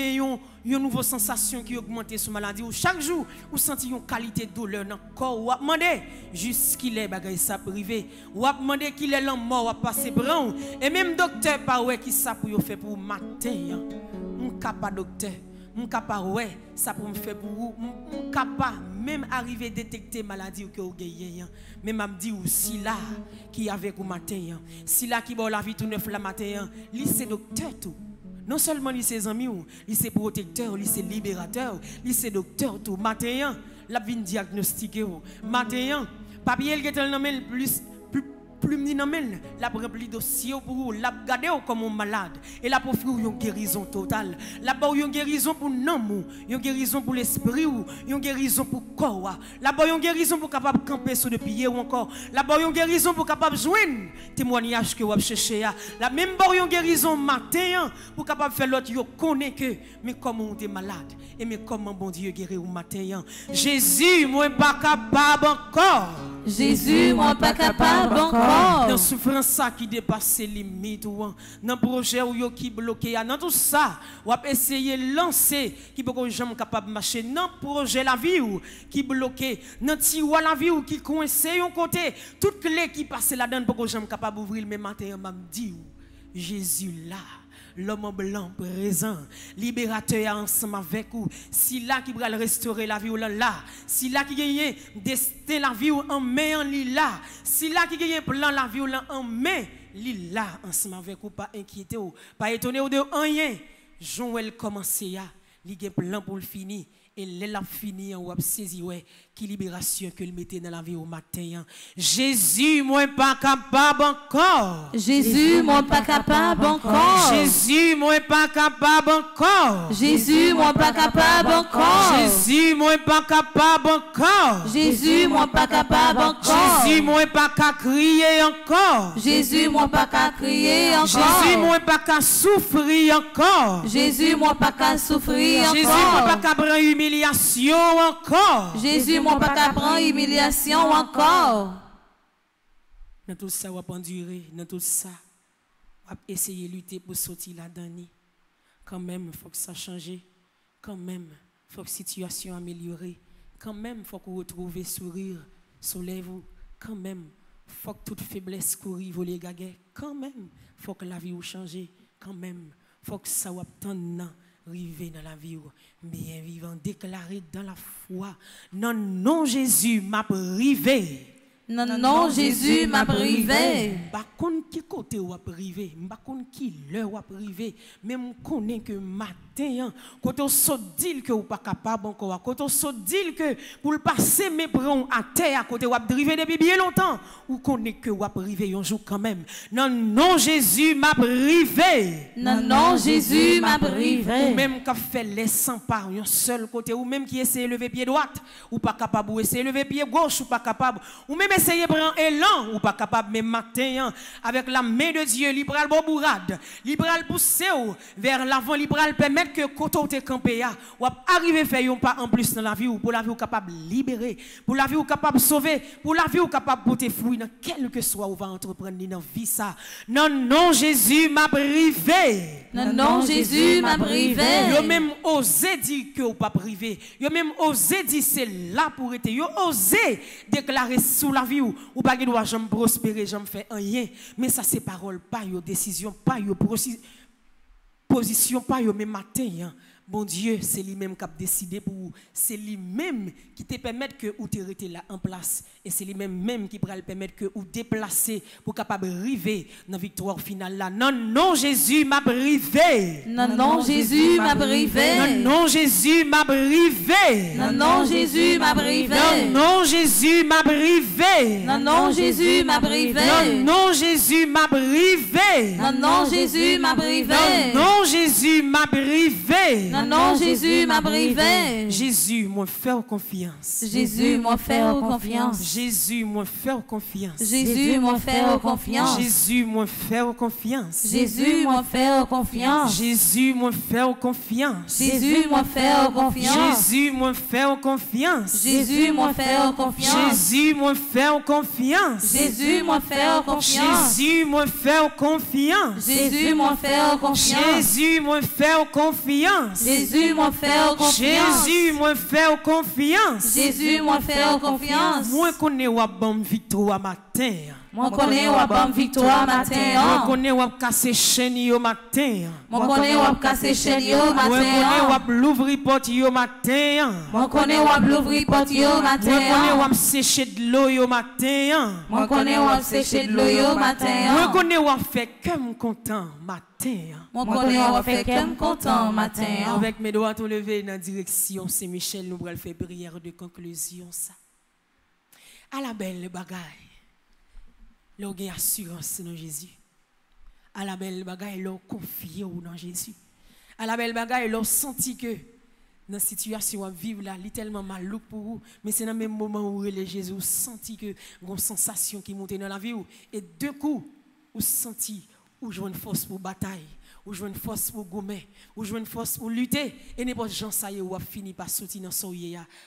une nouvelle sensation qui augmente sur maladie. Ou chaque jour ou senti une qualité de douleur dans le corps ou demander jusqu'il est bagay ça privé. Ou demander qu'il est l'homme mort ou passer brun et même docteur pas qui ça pour faire pour matin un capable docteur suis capable ça pour me faire pour vous. Suis capable même arriver détecter maladie que vous avez mais m'a dit aussi là qui avec vous matin si là qui bon la vie tout neuf la matin lui c'est docteur tout. Non seulement lui ses amis lui c'est protecteur lui c'est libérateur lui c'est docteur tout. Matin la vie diagnostiquer matin papier il est plus plus ni la rempli dossier pour vous, la garder comme un malade et la offrir une guérison totale. La ba une guérison pour l'âme, une guérison pour l'esprit une guérison pour corps. La ba une guérison pour capable camper sur le pied ou encore. La ba une guérison pour capable joindre témoignage que vous cherchez. La même ba une guérison matin pour capable faire l'autre yo connaît que mais comment on est malade et mais comment bon Dieu guérir au matin. Jésus moi pas capable encore. Jésus moi pas capable encore. Dans souffrance ça qui dépasse les limites ou dans projet ou qui bloqué dans tout ça ou essayer lancer qui peut jamais capable marcher. Dans projet la vie ou qui bloqué. Dans tiroir la vie ou qui coincé un côté. Toute clé qui passe là-dedans pour jamais capable ouvrir le matin m'a dit Jésus là l'homme blanc présent, libérateur ensemble avec vous. Si là qui va restaurer la vie là, si là qui gagne destin la vie ou en main là, si là qui gagne plan la vie ou en main, là ensemble avec vous, pas inquiété ou, pas étonné ou de rien. Joël commence ya, il a plan pour le finir. Et là, fini, on va saisir, ouais, qui libération que le mettait dans la vie au matin. Jésus, moi pas capable encore. Jésus, moi pas capable encore. Jésus, moi pas capable encore. Jésus, moi pas capable encore. Jésus, moi pas capable encore. Jésus, moi pas capable encore. Jésus, moi pas qu'à crier encore. Jésus, moi pas qu'à crier encore. Jésus, moi pas qu'à souffrir encore. Jésus, moi pas qu'à souffrir encore. Jésus, moi pas qu'à prendre humiliation encore. Jésus, moi pas humiliation encore. Dans tout ça, on va endurer. Dans tout ça, on va essayer de lutter pour sortir là-dedans. Quand même, il faut que ça change. Quand même, il faut que la situation améliore. Quand même, il faut que vous retrouviez sourire sur vous. Quand même, faut que toute faiblesse courir, voler gaguet, quand même, faut que la vie ou change, quand même, faut que ça ou attendre river dans la vie ou bien vivant, déclaré dans la foi. Non, non, Jésus m'a privé. Non, non, Jésus m'a privé. Contre, qui côté ou a privé, par contre, qui l'heure ou a privé, même connaît que matin, quand on se dit que ou pas capable encore, quand on se dit que pour le passer mes bras à terre, à côté ou a privé depuis bien longtemps, ou connaît que ou a privé un jour quand même. Non, non, Jésus m'a privé. Non, non, Jésus m'a Ou privé. même qui fait les 100 par un seul côté, ou même qui essaie de lever pied droit, ou pas capable, ou essayer de lever pied gauche, ou pas capable, ou même essayer de prendre élan, ou pas capable, mais matin, hein, avec la main de Dieu, libéral bon bourrade, libéral pousser ou vers l'avant, libéral permettre que quand on te campé, ou arriver faire un pas en plus dans la vie, ou pour la vie ou capable libérer, pour la vie ou capable sauver, pour la vie ou capable porter fruit dans quel que soit où va entreprendre dans vie ça. Non, non, Jésus m'a privé. Non, non, Jésus m'a privé. Yo même osé dire que ou pas privé. Yo même osé dire c'est là pour être. Yo osé déclarer sous la vie ou ou pas doit jamais prospérer, jamais faire rien. Mais ça c'est parole pas yo décision pas proci- position pas yo même matin. hein. Bon Dieu, c'est lui-même qui a décidé pour vous. C'est lui-même qui te permet que vous te là en place. Et c'est lui-même même qui pourra le permettre que vous déplacer pour capable arriver dans la victoire finale là. Non, non, Jésus m'a privé. Non, non, Jésus m'a privé. Non, non, Jésus m'a privé. Non, non, Jésus m'a privé. Non, non, Jésus m'a privé. Non, non, Jésus m'a privé. Non, non, Jésus m'a privé. Non, non, Jésus m'a privé. Non, non, Jésus m'a privé. Non, non, Jésus m'a privé. Jésus, moi faire confiance. Jésus, moi faire confiance. Jésus, moi faire confiance. Jésus, moi faire confiance. Jésus, moi faire confiance. Jésus, moi faire confiance. Jésus, moi faire confiance. Jésus, moi faire confiance. Jésus, moi faire confiance. Jésus, moi faire confiance. Jésus, moi faire confiance. Jésus, moi faire confiance. Jésus, moi faire confiance. Jésus, moi faire confiance. Jésus, moi faire confiance. Jésus, moi faire confiance. Jésus, moi faire confiance. Jésus, moi faire confiance. Moi connais wa bon victoire matin. Mon connaît wap bam victoire matin. Mon connaît wap casser chaîne yo matin. Mon connaît wap casser chaîne yo matin. Mon connaît wap l'ouvrir porte yo matin. Mon connaît wap l'ouvrir porte yo matin. Mon connaît wap sécher de l'eau yo matin. Mon connaît wap sécher de l'eau yo matin. Mon connaît wap fait comme content matin. Mon connaît wap fait comme content matin. Avec mes doigts tout levés dans direction Saint-Michel, nous allons faire prière de conclusion ça. À la belle bagaille l'on gagne assurance dans Jésus. À la belle bagaille, l'on confie dans Jésus. À la belle bagaille, l'on senti que dans la situation à vivre là, il est tellement mal pour vous, mais c'est dans le même moment où les Jésus vous senti que une sensation qui monte dans la vie. Et deux coups, vous senti ou une force pour bataille, ou une force pour gommer, ou une force pour lutter. Et n'importe gens ça y est fini par sortir dans son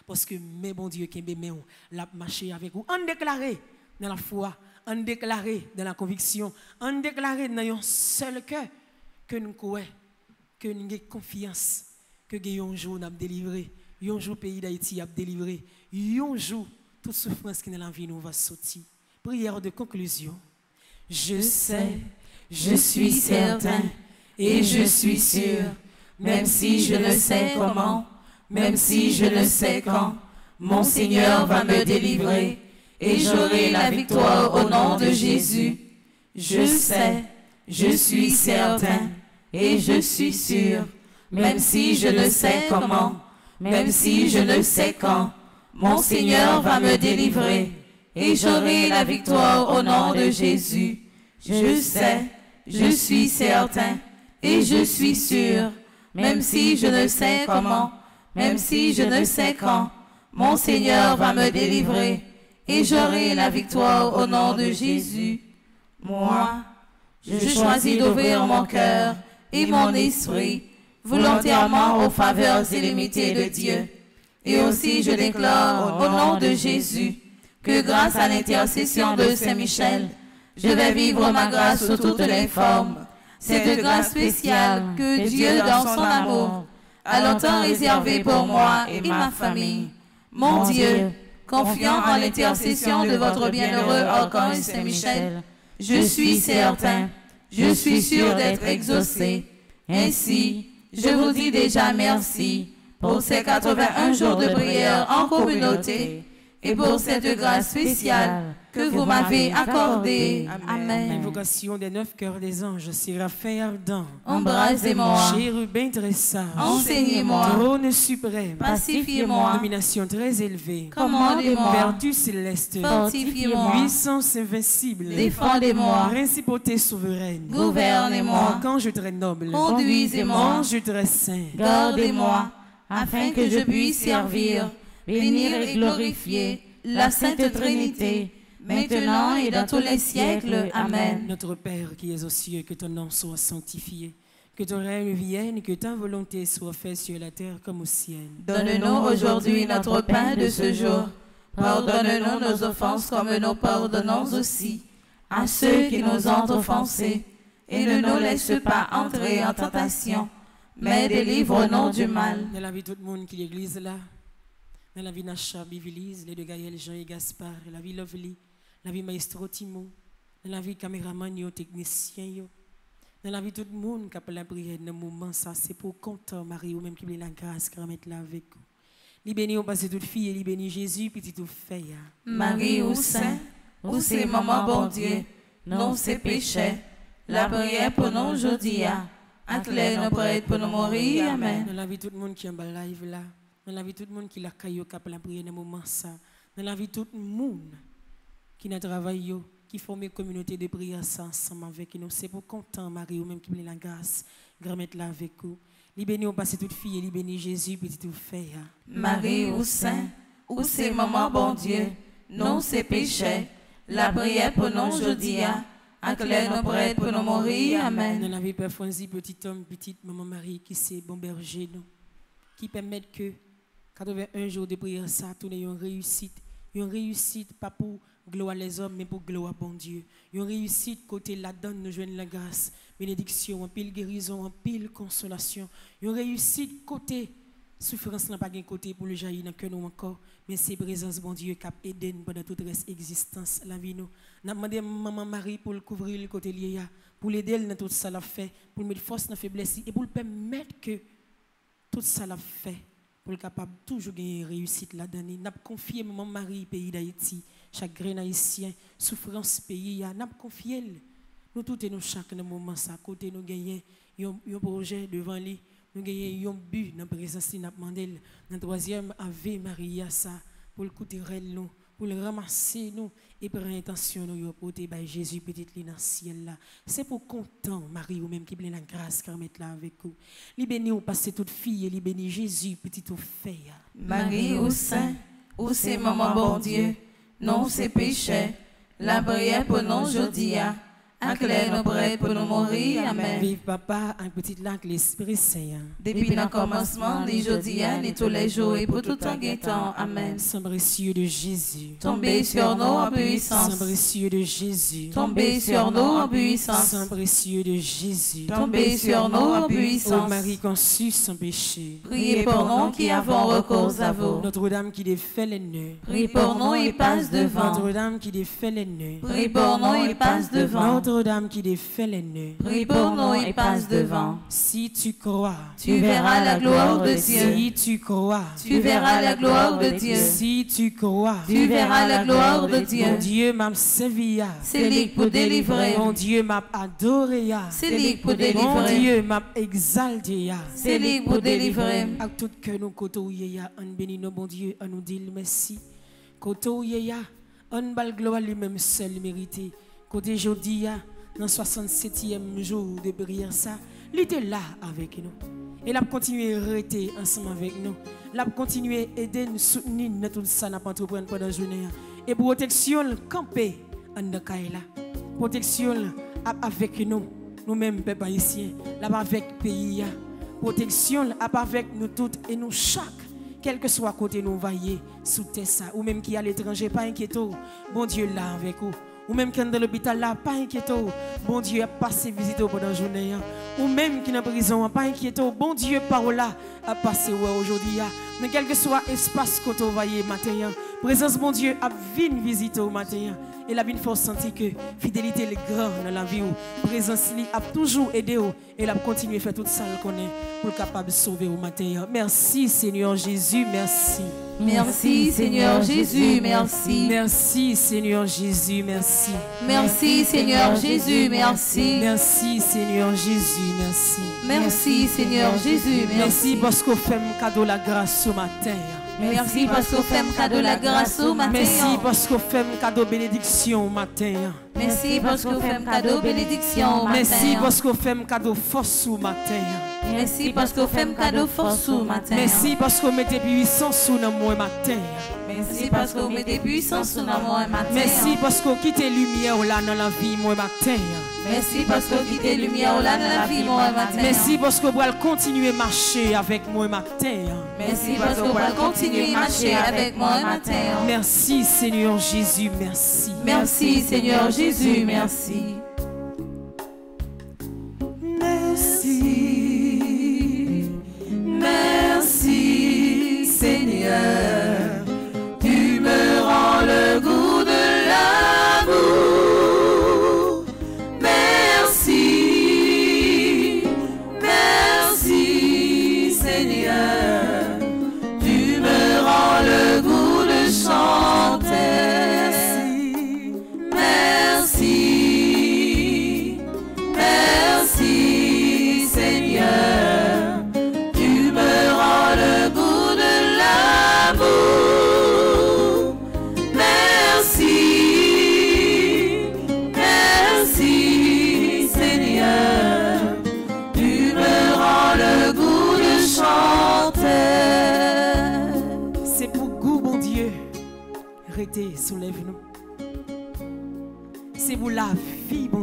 parce que mes bon Dieu qui est l'a marché avec vous. En déclaré dans la foi, en déclaré dans la conviction, en déclaré dans un seul cœur que nous croyons que nous avons confiance que nous un jour nous délivré, un jour le pays d'Haïti a délivré, un jour toute souffrance qui est dans la vie nous va sortir. Prière de conclusion. Je sais, Je suis certain et je suis sûr, même si je ne sais comment, même si je ne sais quand, mon Seigneur va me délivrer et j'aurai la victoire au nom de Jésus. Je sais, je suis certain et je suis sûr, même si je ne sais comment, même si je ne sais quand, mon Seigneur va me délivrer et j'aurai la victoire au nom de Jésus. Je sais, je suis certain et je suis sûr, même si je ne sais comment, même si je ne sais quand, mon Seigneur va me délivrer et j'aurai la victoire au nom de Jésus. Moi, je choisis d'ouvrir mon cœur et mon esprit volontairement aux faveurs illimitées de Dieu. Et aussi je déclare au nom de Jésus que grâce à l'intercession de Saint-Michel, je vais vivre ma grâce sous toutes les formes. Cette grâce spéciale que Dieu, dans son amour, a longtemps réservée pour moi et ma famille. Mon Dieu, confiant en l'intercession de votre bienheureux archange Saint-Michel, je suis certain, je suis sûr d'être exaucé. Ainsi, je vous dis déjà merci pour ces 81 jours de prière en communauté et pour cette grâce spéciale que vous m'avez accordée. Amen. Invocation des neuf cœurs des anges, Séraphin ardent, Embrasez-moi, chérubin très sage, enseignez-moi, trône suprême, pacifiez-moi, domination très élevée, commandez-moi, vertu céleste, fortifiez-moi, puissance invincible, défendez-moi, principauté souveraine, gouvernez-moi, archange très noble, conduisez-moi, ange très saint, gardez-moi, afin que je puisse servir, bénir et glorifier la Sainte Trinité, maintenant et dans tous les siècles. Amen. Notre Père qui es aux cieux, que ton nom soit sanctifié, que ton règne vienne, que ta volonté soit faite sur la terre comme au ciel. Donne-nous aujourd'hui notre pain de ce jour. Pardonne-nous nos offenses comme nous pardonnons aussi à ceux qui nous ont offensés. Et ne nous laisse pas entrer en tentation, mais délivre-nous du mal. Dans la vie de tout le monde qui l'église là, dans la vie Nacha, Bivilise, les deux Gaël, Jean et Gaspard, la vie Lovely, la vie Maestro Timo, dans la vie caméraman, yo, technicien, yo, dans la vie tout le monde qui a la prière dans le moment, ça c'est pour content Marie ou même qui la grâce qui remettre là avec vous. Li béni on passe toute fille, li béni Jésus, petit tout fait. Marie ou Saint, ou c'est Maman bon Dieu, non c'est péché. La prière pour nous aujourd'hui, acclare nos prêtres pour nous mourir. Amen. Dans la vie tout le monde qui est en live là, dans la vie tout le monde qui la caillou qui a la prière dans le moment ça, dans la vie tout le monde qui n'a travaillé, qui forme une communauté de prière ensemble avec nous. C'est pour content Marie ou même qui veut la grâce, grand mettre là avec vous. Li béni on passe toute fille, li béni Jésus, petit tout fait. Marie ou Saint, ou c'est Maman bon Dieu, non c'est péché. La prière pour nous aujourd'hui, acclare nos prêtres pour nous mourir. Dans Amen. la vie Père Fonzi, petit homme, petite maman Marie, qui c'est bon berger, nous, qui permet que 81 jours de prière, ça, tout une réussite. Une réussite, pas pour gloire les hommes, mais pour gloire bon Dieu. Une réussite, côté la donne, nous joignent la grâce, bénédiction, en pile guérison, en pile consolation. Une réussite, côté souffrance n'a pas de côté pour le jaillir dans que nous encore, mais c'est présence bon Dieu qui a aidé nous pendant toute reste existence la vie nous. N'a demandé maman Marie pour le couvrir le côté lié pour l'aider dans tout ça l'a fait, pour mettre force dans la faiblesse et pour le permettre que tout ça l'a fait pour le capable toujours gagner réussite là-dedans. N'a confié maman Marie pays d'Haïti, chaque grain haïtien, souffrance pays ya, n'a confié nous tous et nous chaque moment ça côté nous gagner un projet devant lui. Nous gagnons un but dans présence dans le troisième Ave Maria ça pour le côté nous pour le ramasser nous et pour intention nous porter by Jésus ciel là. C'est pour content Marie ou même qui plein la grâce qui remettre là avec vous. Li béni ou passer fille li Jésus petit ou fait. Marie ou Saint, ou c'est Maman bon Dieu, non c'est péché. La prière pour nous aujourd'hui, acclare nos prêtres pour nous mourir. Amen. vive papa un petit lac l'Esprit Saint. Depuis le commencement, les aujourd'hui, et tous les jours et pour tout temps temps. Amen. Saint précieux de Jésus Tombez sur nous en Saint puissance. précieux de Jésus Tombez sur nous en puissance. Saint précieux de Jésus Tombez sur nous en Ô puissance. Marie conçue sans péché Priez pour nous qui avons recours à vous. Notre-Dame qui défait les nœuds Priez pour nous et passe devant. Notre-Dame qui défait les nœuds Priez pour nous et passe devant. Notre-Dame qui défait les nœuds Prie pour nous et passe devant. Si tu crois Tu verras la gloire de Dieu. Si tu crois Tu verras la gloire de Dieu. Si tu crois Tu verras la gloire de Mon Dieu. Dieu m'a servi C'est lui pour délivrer. Mon Dieu m'a adoré C'est lui pour Mon délivrer. Dieu m'a exalté C'est lui pour délivrer. À tout que nous côtoyons, on bénit nos bon Dieu, on nous dit merci. Côtoyons, on bal gloire lui-même seul mérité. Côté jodi, ya, dans 67e jour de prière, ça, il était là avec nous. Et il a continué à rester ensemble avec nous. Il a continué à aider nous, soutenir dans tout ça, pas entreprendre pendant la journée. ya. Et protection, camper en Nakaïla. Protection avec nous, nous-mêmes, peuple haïtien, là avec le pays. ya. Protection avec nous toutes et nous chaque, quel que soit côté nous voyez, sous terre ça, ou même qui à l'étranger, pas inquiétez Bon Dieu là avec vous. Ou même qui est dans l'hôpital là, pas inquiétez Bon Dieu a passé visiter pendant la journée. ya. Ou même qui est en prison, pas inquiétez Bon Dieu par là a passé aujourd'hui. ya. Mais quel que soit l'espace que voyez matin, ya, Présence, mon Dieu, a vin visiter au matin. Et la vin faut sentir que fidélité est grande dans la vie. Présence, a toujours aidé. Et elle a continué à faire tout ça qu'on est pour capable de sauver au matin. Merci, Seigneur Jésus, merci. Merci Seigneur Jésus, merci. Merci, Seigneur Jésus, merci. Merci Seigneur Jésus, merci. Merci, Seigneur Jésus, merci. Merci Seigneur Jésus, Merci merci. parce qu'on fait cadeau la grâce ce matin. Merci parce qu'on fait cadeau la grâce au matin. Merci parce qu'on fait cadeau bénédiction au matin. Merci parce qu'on fait cadeau bénédiction au Merci matin. parce qu'on fait cadeau force au matin. Merci parce qu'on fait cadeau force au matin. Merci parce qu'on mettez puissance dans moi matin. Merci parce qu'on met des puissances sur moi un matin. Merci parce qu'on quitte lumière là dans la vie moi matin. Merci parce qu'on quitte les lumières là dans la vie moi un matin. Merci parce qu'on va continuer à marcher avec moi matin. Merci parce qu'on va continuer à marcher avec moi un matin. Merci Seigneur Jésus, merci. Merci Seigneur Jésus, merci. Merci. Merci Seigneur.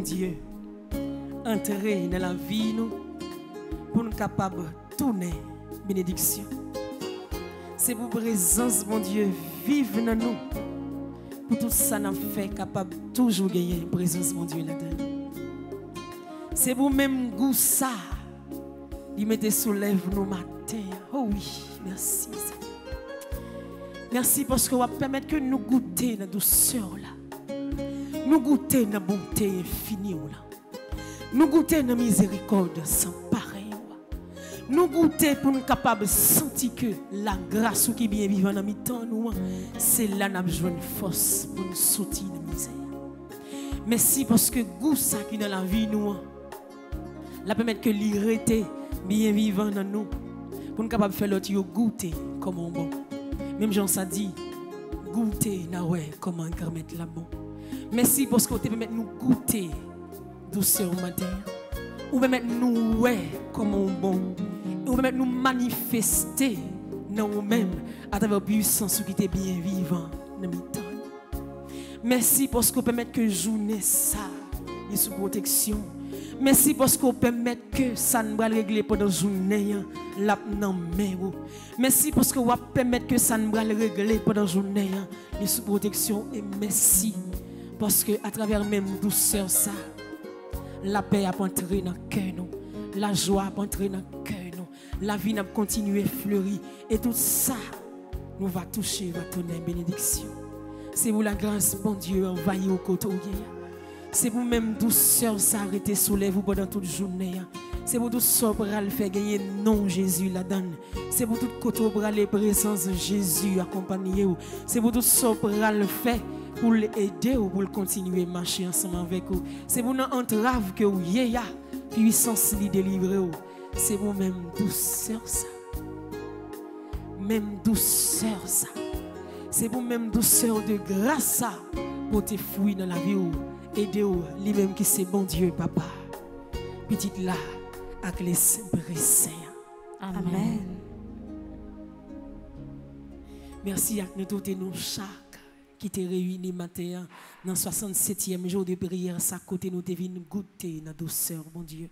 Dieu. Entrer dans la vie, nous, pour nous capables de tourner bénédiction. C'est pour présence, bon Dieu, vive dans nous. Pour tout ça, nous fait capable toujours gagner une présence, mon Dieu. C'est pour même goût ça. Il mettez soulève nous matin. Oh oui, merci. Merci parce qu'on va permettre que nous goûter la douceur là. Nous goûter la bonté infinie là. Nous goûter la miséricorde sans pareil. là. Nous goûter pour nous capables de sentir que la grâce qui est bien vivant dans mi-temps nous, c'est là que nous avons de force pour nous sortir de la misère. Merci parce que goût ça qui dans la vie nous, la permettre que l'irrité bien vivant dans nous pour nous capables de faire l'autre goûter comme on bon. Même Jean ça dit goûter na ouais comment la. Merci parce que vous permettre nous goûter douceur au matin. Ou permettre nous ouais comment on bon. Ou permettre nous manifester dans nous-mêmes à travers puissance qui était bien vivant dans le temps. Merci parce que vous permettez que journée ça est sous protection. Merci parce que vous permettez que ça ne va régler pendant la journée la. Merci parce que vous permettez que ça ne va pendant la journée est sous protection et merci parce que à travers même douceur ça la paix a entré dans le cœur nous. La joie a entré dans le cœur nous. La vie a continué à fleurir et tout ça nous va toucher, va tourner bénédiction. C'est pour la grâce, bon Dieu, envahir au côté. C'est pour même douceur s'arrêter soulève vous pendant toute journée. C'est pour douceur pour le faire gagner non Jésus la donne. C'est pour tout côté pour aller présence Jésus accompagner. C'est pour douceur pour le faire pour l'aider ou pour continuer à marcher ensemble avec vous. C'est pour une entrave que vous y a puissance li délivrer. C'est pour même douceur ça. Même douceur ça. C'est pour même douceur de grâce ça pour te fouiller dans la vie ou aider ou lui-même qui c'est bon Dieu papa. Petite là avec les saints Amen. Merci à nous tous et nous chaque qui t'est réunis matin dans 67e jour de prière, ça côté nous devine goûter dans douceur, mon Dieu.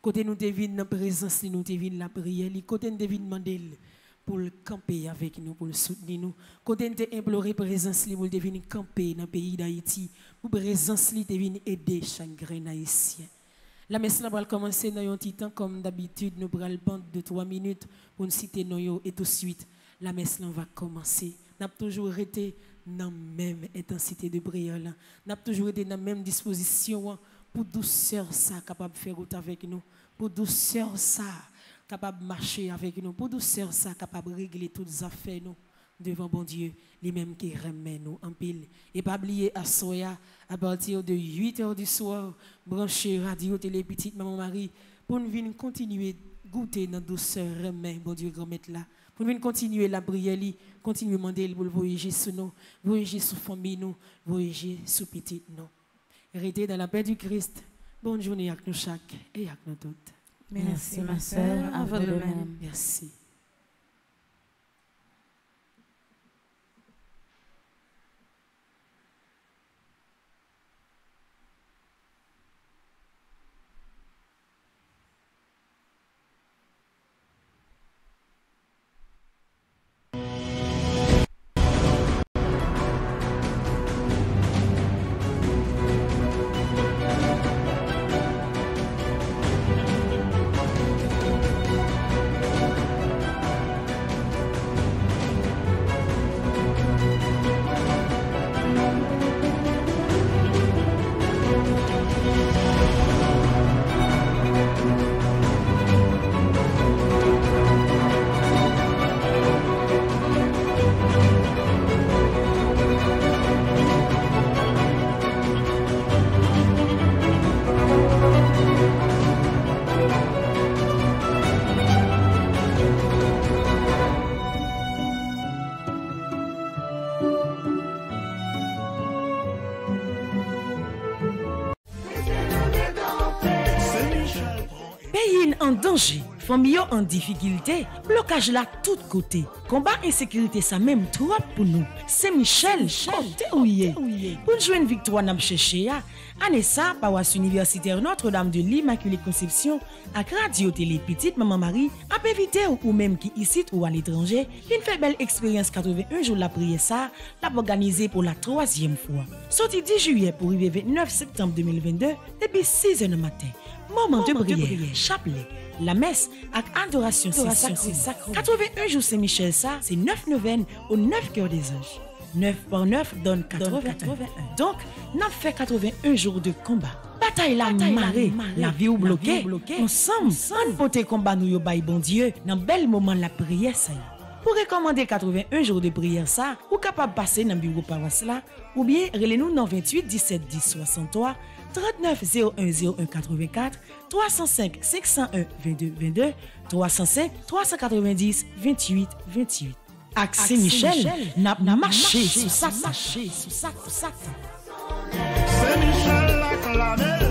Côté nous devine dans présence, nous devine la prière, côté nous devine demander pour le camper avec nous, pour le soutenir nous. Côté nous implorer présence, pour le devine camper dans le pays d'Haïti, pour présence, li devine aider chaque grain haïtien. La messe va commencer dans un petit temps comme d'habitude, nous prenons le temps de trois minutes pour nous citer yo et tout de suite, la messe va commencer. n'a toujours été dans la même intensité de prière là. N'a toujours été dans la même disposition hein, pour douceur ça capable de faire route avec nous, pour douceur ça capable de marcher avec nous, pour douceur ça capable de régler toutes les affaires nous devant bon Dieu, lui-même qui remet nous en pile. Et pas oublier à Soya, à partir de 8 heures du soir, brancher radio, télé, petite maman Marie, pour nous continuer goûter dans douceur, remet, bon Dieu, grand là. Pour nous continuer la prière, continuer à demander pour voyager sur nous, voyager sur famille nous, voyager sur petite nous. Restez dans la paix du Christ. Bonne journée avec nous chaque et avec nous toutes. Merci, ma sœur. À vous de même. Merci. Fom yo an difikilte, blokaj la tout kote. Komba ensekirite sa menm trop pou nou. Se Michel, kote ouye. Poun jwen victwa nam cheche ya, ane sa pa was Universiter Notre-Dame de l'Immaculée Conception ak radio tele Petit Maman Marie ap evite ou ou menm ki isit ou al etranje, vin fe bel eksperyans 81 jou la priye sa, la pou organize pou la troasyem fwa. Soti 10 juye pou rive 29 septembre 2022, debi 6 an matin. Moment de prière, chapelet, la messe ak adoration sacrée. 81 jours Saint-Michel, ça, c'est 9 neuvaines ou 9 cœurs des anges. 9 par 9 donne 81. Donc, n'a fait 81 jours de combat. Bataille la marée, la vie ou bloquée. Ensemble, sans poter combat nous yo bail bon Dieu, dans bel moment la prière ça. y est. Pour recommander 81 jours de prière ça, ou capable passer dans bureau paroisse là, ou bien relez-nous dans 28 17 10 63 39 01 01 84 305 501 22 22 305 390 28 28. Axé Michel, n'a marché sous ça, marché sous ça, sous ça. C'est Michel acclamé.